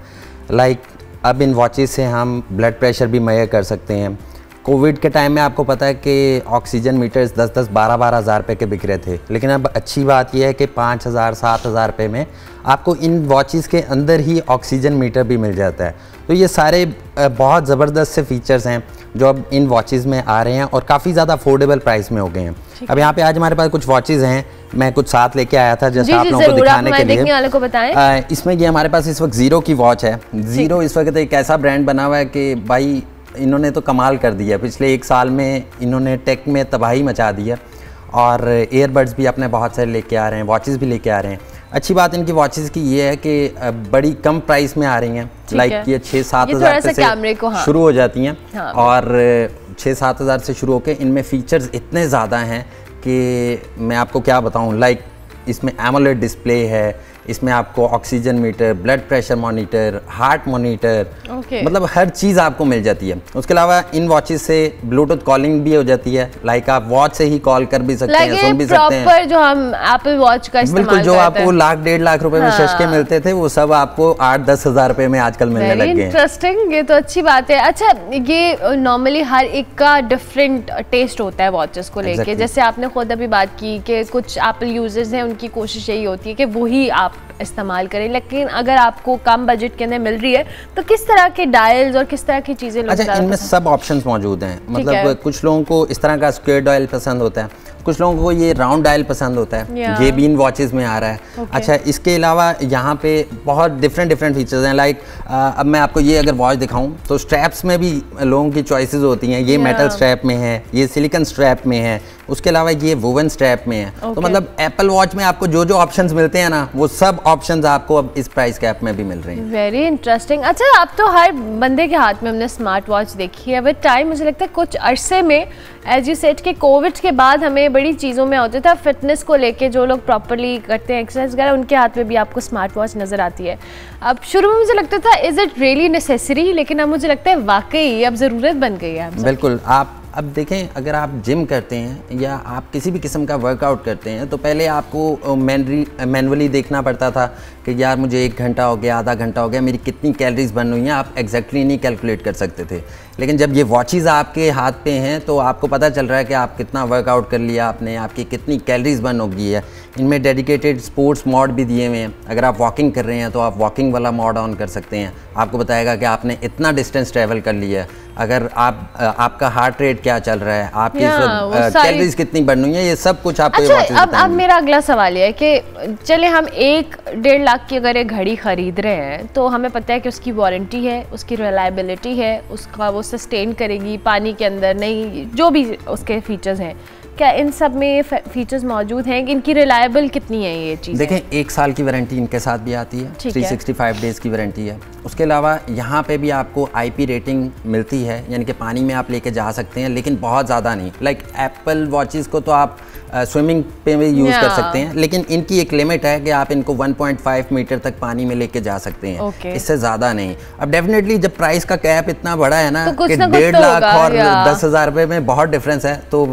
लाइक अब इन वॉचेस से हम ब्लड प्रेशर भी मैयर कर सकते हैं। कोविड के टाइम में आपको पता है कि ऑक्सीजन मीटर्स 10 10 12 बारह हज़ार रुपये के बिक रहे थे। लेकिन अब अच्छी बात यह है कि पाँच हज़ार, सात हज़ार रुपये में आपको इन वॉचेस के अंदर ही ऑक्सीजन मीटर भी मिल जाता है। तो ये सारे बहुत ज़बरदस्त से फीचर्स हैं जो अब इन वॉचेस में आ रहे हैं और काफ़ी ज़्यादा अफोर्डेबल प्राइस में हो गए हैं। अब यहाँ पे आज हमारे पास कुछ वॉचेस हैं मैं कुछ साथ लेके आया था जैसे आप लोगों को दिखाने के लिए। वाले को बताएँ। इसमें ये हमारे पास इस वक्त ज़ीरो की वॉच है। ज़ीरो इस वक्त एक ऐसा ब्रांड बना हुआ है कि भाई इन्होंने तो कमाल कर दिया पिछले एक साल में इन्होंने टेक में तबाही मचा दी है और एयरबड्स भी अपने बहुत सारे लेके आ रहे हैं वॉचेस भी लेके आ रहे हैं। अच्छी बात इनकी वॉचेस की ये है कि बड़ी कम प्राइस में आ रही हैं। लाइक ये छः सात हज़ार सा से कैमरे को, हाँ। शुरू हो जाती हैं। हाँ, और छः सात हज़ार से शुरू होकर इनमें फीचर्स इतने ज़्यादा हैं कि मैं आपको क्या बताऊँ। लाइक इसमें एमोलेड डिस्प्ले है इसमें आपको oxygen meter blood pressure monitor heart monitor Okay. मतलब हर चीज़ आपको मिल जाती है। उसके अलावा इन वॉचेस से ब्लूटूथ कॉलिंग भी हो जाती है। लाइक आप वॉच से ही कॉल कर भी सकते हैं सुन भी सकते हैं। जो हम एप्पल वॉच का बिल्कुल जो आपको लाख डेढ़ लाख रुपए में हाँ। शश के मिलते थे वो सब आपको आठ दस हज़ार रुपए में आजकल मिलने लग गए इंटरेस्टिंग ये तो अच्छी बात है। अच्छा ये नॉर्मली हर एक का डिफरेंट टेस्ट होता है वॉचेस को लेके। Exactly. जैसे आपने खुद अभी बात की कि कुछ एप्पल यूज़र्स हैं उनकी कोशिश यही होती है कि वही आप इस्तेमाल करें। लेकिन अगर आपको कम बजट के अंदर मिल रही है तो किस तरह के डायल्स और किस तरह की चीज़ें अच्छा इनमें सब ऑप्शंस मौजूद हैं। मतलब है। कुछ लोगों को इस तरह का स्क्वेयर डायल पसंद होता है। कुछ लोगों को ये राउंड डायल पसंद होता है Yeah. ये भी इन वॉचेस में आ रहा है Okay. अच्छा इसके अलावा यहाँ पे बहुत डिफरेंट डिफरेंट फीचर्स हैं लाइक अब मैं आपको ये अगर वॉच दिखाऊँ तो स्ट्रैप्स में भी लोगों की चॉइसेस होती हैं ये Yeah. मेटल स्ट्रैप में है ये सिलिकन स्ट्रैप में है उसके अलावा ये वोवन स्ट्रैप में है okay. तो मतलब एप्पल वॉच में आपको जो जो ऑप्शंस मिलते हैं ना वो सब ऑप्शंस आपको अब इस प्राइस कैप में भी मिल रहे हैं वेरी इंटरेस्टिंग अच्छा अब तो हर बंदे के हाथ में हमने स्मार्ट वॉच देखी है विद टाइम मुझे लगता है कुछ अरसे में एज यू सेट के कोविड के बाद हमें बड़ी चीज़ों में होता था फिटनेस को लेके जो लोग प्रॉपरली करते हैं एक्सरसाइज वगैरह, उनके हाथ में भी आपको स्मार्ट वॉच नज़र आती है। अब शुरू में मुझे लगता था इज़ इट रियली नेसेसरी लेकिन अब मुझे लगता है, वाकई अब ज़रूरत बन गई है बिल्कुल, आप अब देखें, अगर आप जिम करते हैं या आप किसी भी किस्म का वर्कआउट करते हैं तो पहले आपको मैनुअली देखना पड़ता था कि यार मुझे एक घंटा हो गया, आधा घंटा हो गया, मेरी कितनी कैलोरीज बन रही हैं, आप एग्जैक्टली नहीं कैलकुलेट कर सकते थे। लेकिन जब ये वॉचेज़ आपके हाथ पे हैं तो आपको पता चल रहा है कि आप कितना वर्कआउट कर लिया आपने, आपकी कितनी कैलरीज बर्न हो गई है। इनमें डेडिकेटेड स्पोर्ट्स मॉड भी दिए हुए हैं। अगर आप वॉकिंग कर रहे हैं तो आप वॉकिंग वाला मॉड ऑन कर सकते हैं। आपको बताएगा कि आपने इतना डिस्टेंस ट्रैवल कर लिया है। अगर आप आपका हार्ट रेट क्या चल रहा है? आपकी कैलोरीज कितनी बर्न हुई है? ये सब कुछ आपको अच्छा अब अब मेरा अगला सवाल ये है कि चले हम एक डेढ़ लाख की अगर एक घड़ी खरीद रहे हैं तो हमें पता है कि उसकी वारंटी है उसकी रिलायबिलिटी है उसका वो सस्टेन करेगी पानी के अंदर नहीं जो भी उसके फीचर्स हैं। क्या इन सब में फीचर्स मौजूद हैं? कि इनकी रिलायबल कितनी है ये चीज़? देखें एक साल की वारंटी इनके साथ भी आती है। है। 365 डेज़ की वारंटी है। उसके अलावा यहाँ पे भी आपको आईपी रेटिंग मिलती है यानी कि पानी में आप लेके जा सकते हैं लेकिन बहुत ज़्यादा नहीं। लाइक एप्पल वॉचेस को तो आप स्विमिंग पे भी यूज़ कर सकते हैं लेकिन इनकी एक लिमिट है कि आप इनको 1.5 मीटर तक पानी में लेके जा सकते हैं। Okay. इससे ज़्यादा नहीं। अब डेफिनेटली जब प्राइस का कैप इतना बड़ा है ना तो कि डेढ़ तो लाख और दस हज़ार रुपये में बहुत डिफरेंस है तो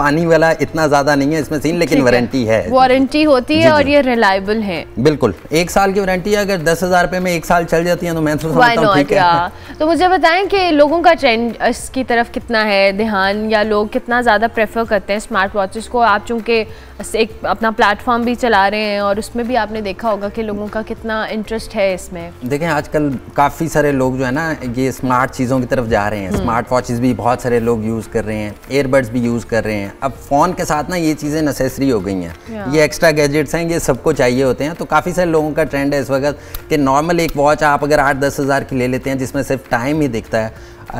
पानी वाला इतना ज़्यादा नहीं है इसमें सीन लेकिन वारंटी है। वारंटी होती जी, है और जी। ये रिलायबल है। बिल्कुल। एक साल की वारंटी है अगर दस हज़ार रुपए में एक साल चल जाती है तो मैं तो समझता हूँ ठीक है। तो मुझे बताएँ कि लोगों का ट्रेंड इसकी तरफ़ कितना है? ध्यान या लोग कितना ज़्यादा प्रेफर करते हैं स्मार्ट वॉचेस को? आप चूँकि एक अपना प्लेटफॉर्म भी चला रहे हैं और उसमें भी आपने देखा होगा कि लोगों का कितना इंटरेस्ट है इसमें। देखें आजकल काफ़ी सारे लोग जो है ना ये स्मार्ट चीज़ों की तरफ़ जा रहे हैं। स्मार्ट वॉचेस भी बहुत सारे लोग यूज़ कर रहे हैं एयरबड्स भी यूज़ कर रहे हैं। अब फ़ोन के साथ ना ये चीज़ें नेसेसरी हो गई हैं। Yeah. ये एक्स्ट्रा गैजेट्स हैं ये सबको चाहिए होते हैं। तो काफ़ी सारे लोगों का ट्रेंड है इस वक्त कि नॉर्मल एक वॉच आप अगर आठ दस हज़ार की ले लेते हैं जिसमें सिर्फ़ टाइम ही दिखता है।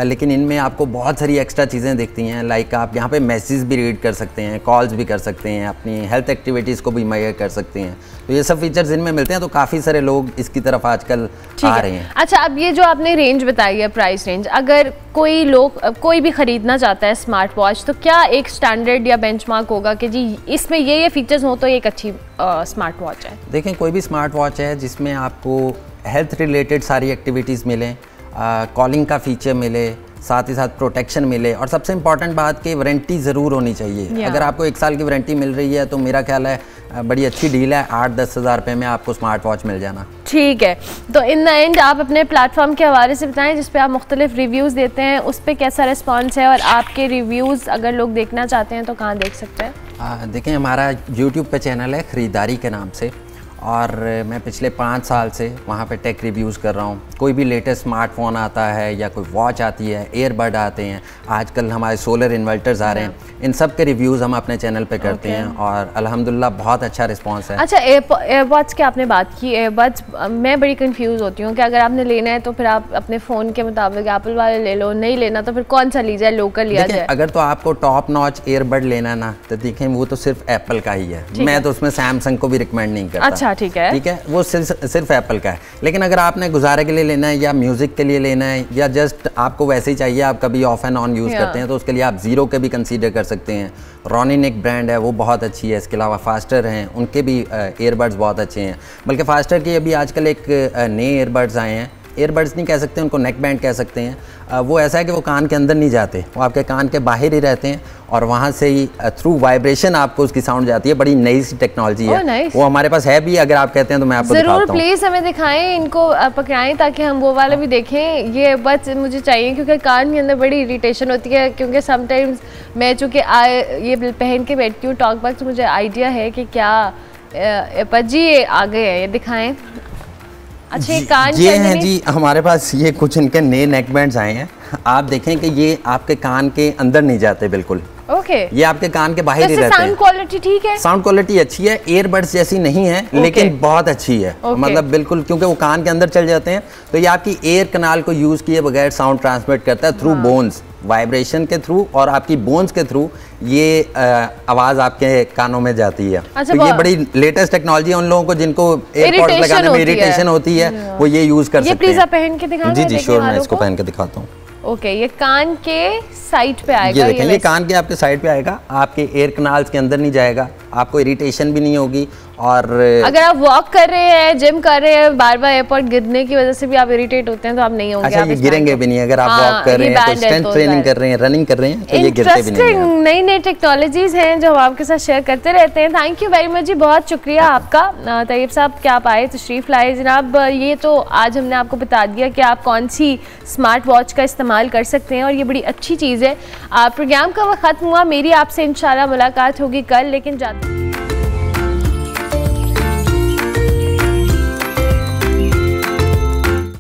लेकिन इनमें आपको बहुत सारी एक्स्ट्रा चीज़ें दिखती हैं लाइक आप यहाँ पे मैसेज भी रीड कर सकते हैं कॉल्स भी कर सकते हैं अपनी हेल्थ एक्टिविटीज़ को भी मुहैया कर सकते हैं। तो ये सब फीचर्स इनमें मिलते हैं तो काफ़ी सारे लोग इसकी तरफ़ आजकल आ रहे हैं। अच्छा अब ये जो आपने रेंज बताई है प्राइस रेंज अगर कोई लोग कोई भी खरीदना चाहता है स्मार्ट वॉच तो क्या एक स्टैंडर्ड या बेंचमार्क होगा कि जी इसमें ये ये फीचर्स हों तो एक अच्छी स्मार्ट वॉच है? देखें कोई भी स्मार्ट वॉच है जिसमें आपको हेल्थ रिलेटेड सारी एक्टिविटीज़ मिलें कॉलिंग का फीचर मिले साथ ही साथ प्रोटेक्शन मिले। और सबसे इंपॉर्टेंट बात कि वारंटी ज़रूर होनी चाहिए। Yeah. अगर आपको एक साल की वारंटी मिल रही है तो मेरा ख्याल है बड़ी अच्छी डील है आठ दस हज़ार रुपये में आपको स्मार्ट वॉच मिल जाना। ठीक है। तो इन द एंड आप अपने प्लेटफॉर्म के हवाले से बताएँ जिस पे आप मुख्तलिफ़ रिव्यूज़ देते हैं उस पर कैसा रिस्पॉन्स है और आपके रिव्यूज़ अगर लोग देखना चाहते हैं तो कहाँ देख सकते हैं? देखें हमारा यूट्यूब पर चैनल है ख़रीदारी के नाम से। और मैं पिछले पाँच साल से वहाँ पे टेक रिव्यूज़ कर रहा हूँ। कोई भी लेटेस्ट स्मार्टफ़ोन आता है या कोई वॉच आती है एयरबड आते हैं आजकल हमारे सोलर इन्वर्टर्स आ रहे हैं। इन सब के रिव्यूज़ हम अपने चैनल पे करते Okay. हैं और अल्हम्दुलिल्लाह बहुत अच्छा रिस्पांस है। अच्छा एयरबड्स की आपने बात की एयरबड्स मैं बड़ी कन्फ्यूज़ होती हूँ कि अगर आपने लेना है तो फिर आप अपने फ़ोन के मुताबिक एप्पल वाले ले लो नहीं लेना तो फिर कौन सा ली जाए लोकल लिया जाए अगर तो आपको टॉप नॉच एयरबड लेना ना तो देखें वो तो सिर्फ़ एप्पल का ही है। मैं तो उसमें सैमसंग को भी रिकमेंड नहीं करता। अच्छा ठीक है। ठीक है? वो सिर्फ़ सिर्फ़ एप्पल का है। लेकिन अगर आपने गुजारे के लिए लेना है या म्यूज़िक के लिए लेना है या जस्ट आपको वैसे ही चाहिए आप कभी ऑफ़ एंड ऑन यूज़ करते हैं तो उसके लिए आप ज़ीरो के भी कंसिडर कर सकते हैं। रॉनिन एक ब्रांड है वो बहुत अच्छी है। इसके अलावा फास्टर हैं उनके भी एयरबड्स बहुत अच्छे हैं। बल्कि फास्टर के अभी आजकल एक नए ईयरबड्स आए हैं। ईयरबड्स नहीं कह सकते उनको नेक बैंड कह सकते हैं। वो ऐसा है कि वो कान के अंदर नहीं जाते वो आपके कान के बाहर ही रहते हैं और वहाँ से ही थ्रू वाइब्रेशन आपको उसकी साउंड जाती है। बड़ी नई सी टेक्नोलॉजी Oh, है nice. वो हमारे पास है भी अगर आप कहते हैं तो मैं आपको ज़रूर प्लीज़ हमें दिखाएँ इनको पकड़ाएँ ताकि हम वो वाला भी देखें। ये बस मुझे चाहिए क्योंकि कान के अंदर बड़ी इरिटेशन होती है क्योंकि समटाइम्स मैं चूँकि ये पहन के बैठती हूँ टॉक बॉक्स मुझे आइडिया है कि क्या पर जी ये आ गए हैं ये दिखाएँ। अच्छा ये कान ये हैं जी हमारे पास ये कुछ इनके नए नेक बैंड्स आए हैं। आप देखें कि ये आपके कान के अंदर नहीं जाते बिल्कुल। Okay okay. ये आपके कान के बाहर ही रहते साउंड हैं। क्वालिटी ठीक है? साउंड क्वालिटी अच्छी है ईयरबड्स जैसी नहीं है okay. लेकिन बहुत अच्छी है। Okay. मतलब बिल्कुल क्योंकि वो कान के अंदर चल जाते हैं तो ये आपकी एयर कनाल को यूज़ किए बगैर साउंड ट्रांसमिट करता है थ्रू बोन्स वाइब्रेशन के थ्रू और आपकी बोन्स के थ्रू ये आवाज़ आपके कानों में जाती है। अच्छा, तो ये बड़ी लेटेस्ट टेक्नोलॉजी है उन लोगों को जिनको एयरपोर्ट लगाने में इरिटेशन होती है वो ये यूज़ कर सकते हैं। पहन के दिखाएँगे जी जी श्योर मैं इसको पहन के दिखाता हूँ। ओके ये कान के साइड पे आएगा ये देखें ये ये कान के आपके साइड पे आएगा आपके एयर कनाल्स के अंदर नहीं जाएगा आपको इरिटेशन भी नहीं होगी और अगर आप वॉक कर रहे हैं जिम कर रहे हैं बार बार एयरपोर्ट गिरने की वजह से भी आप इरिटेट होते हैं तो आप नहीं होंगे अच्छा आप ये गिरेंगे भी नहीं अगर आप हाँ, वॉक कर रहे हैं तो स्ट्रेंथ तो ट्रेनिंग कर रहे हैं रनिंग कर रहे हैं तो ये गिरते भी नहीं हैं। इंटरेस्टिंग नई नई टेक्नोलॉजीज़ हैं जो हम आपके साथ शेयर करते रहते हैं। थैंक यू वेरी मच जी बहुत शुक्रिया आपका। तैयब साहब क्या आप आए तशरीफ़ लाए। जनाब ये तो आज हमने आपको बता दिया कि आप कौन सी स्मार्ट वॉच का इस्तेमाल कर सकते हैं और ये बड़ी अच्छी चीज़ है। प्रोग्राम का वक्त ख़त्म हुआ। मेरी आपसे इंशाल्लाह मुलाकात होगी कल लेकिन जाते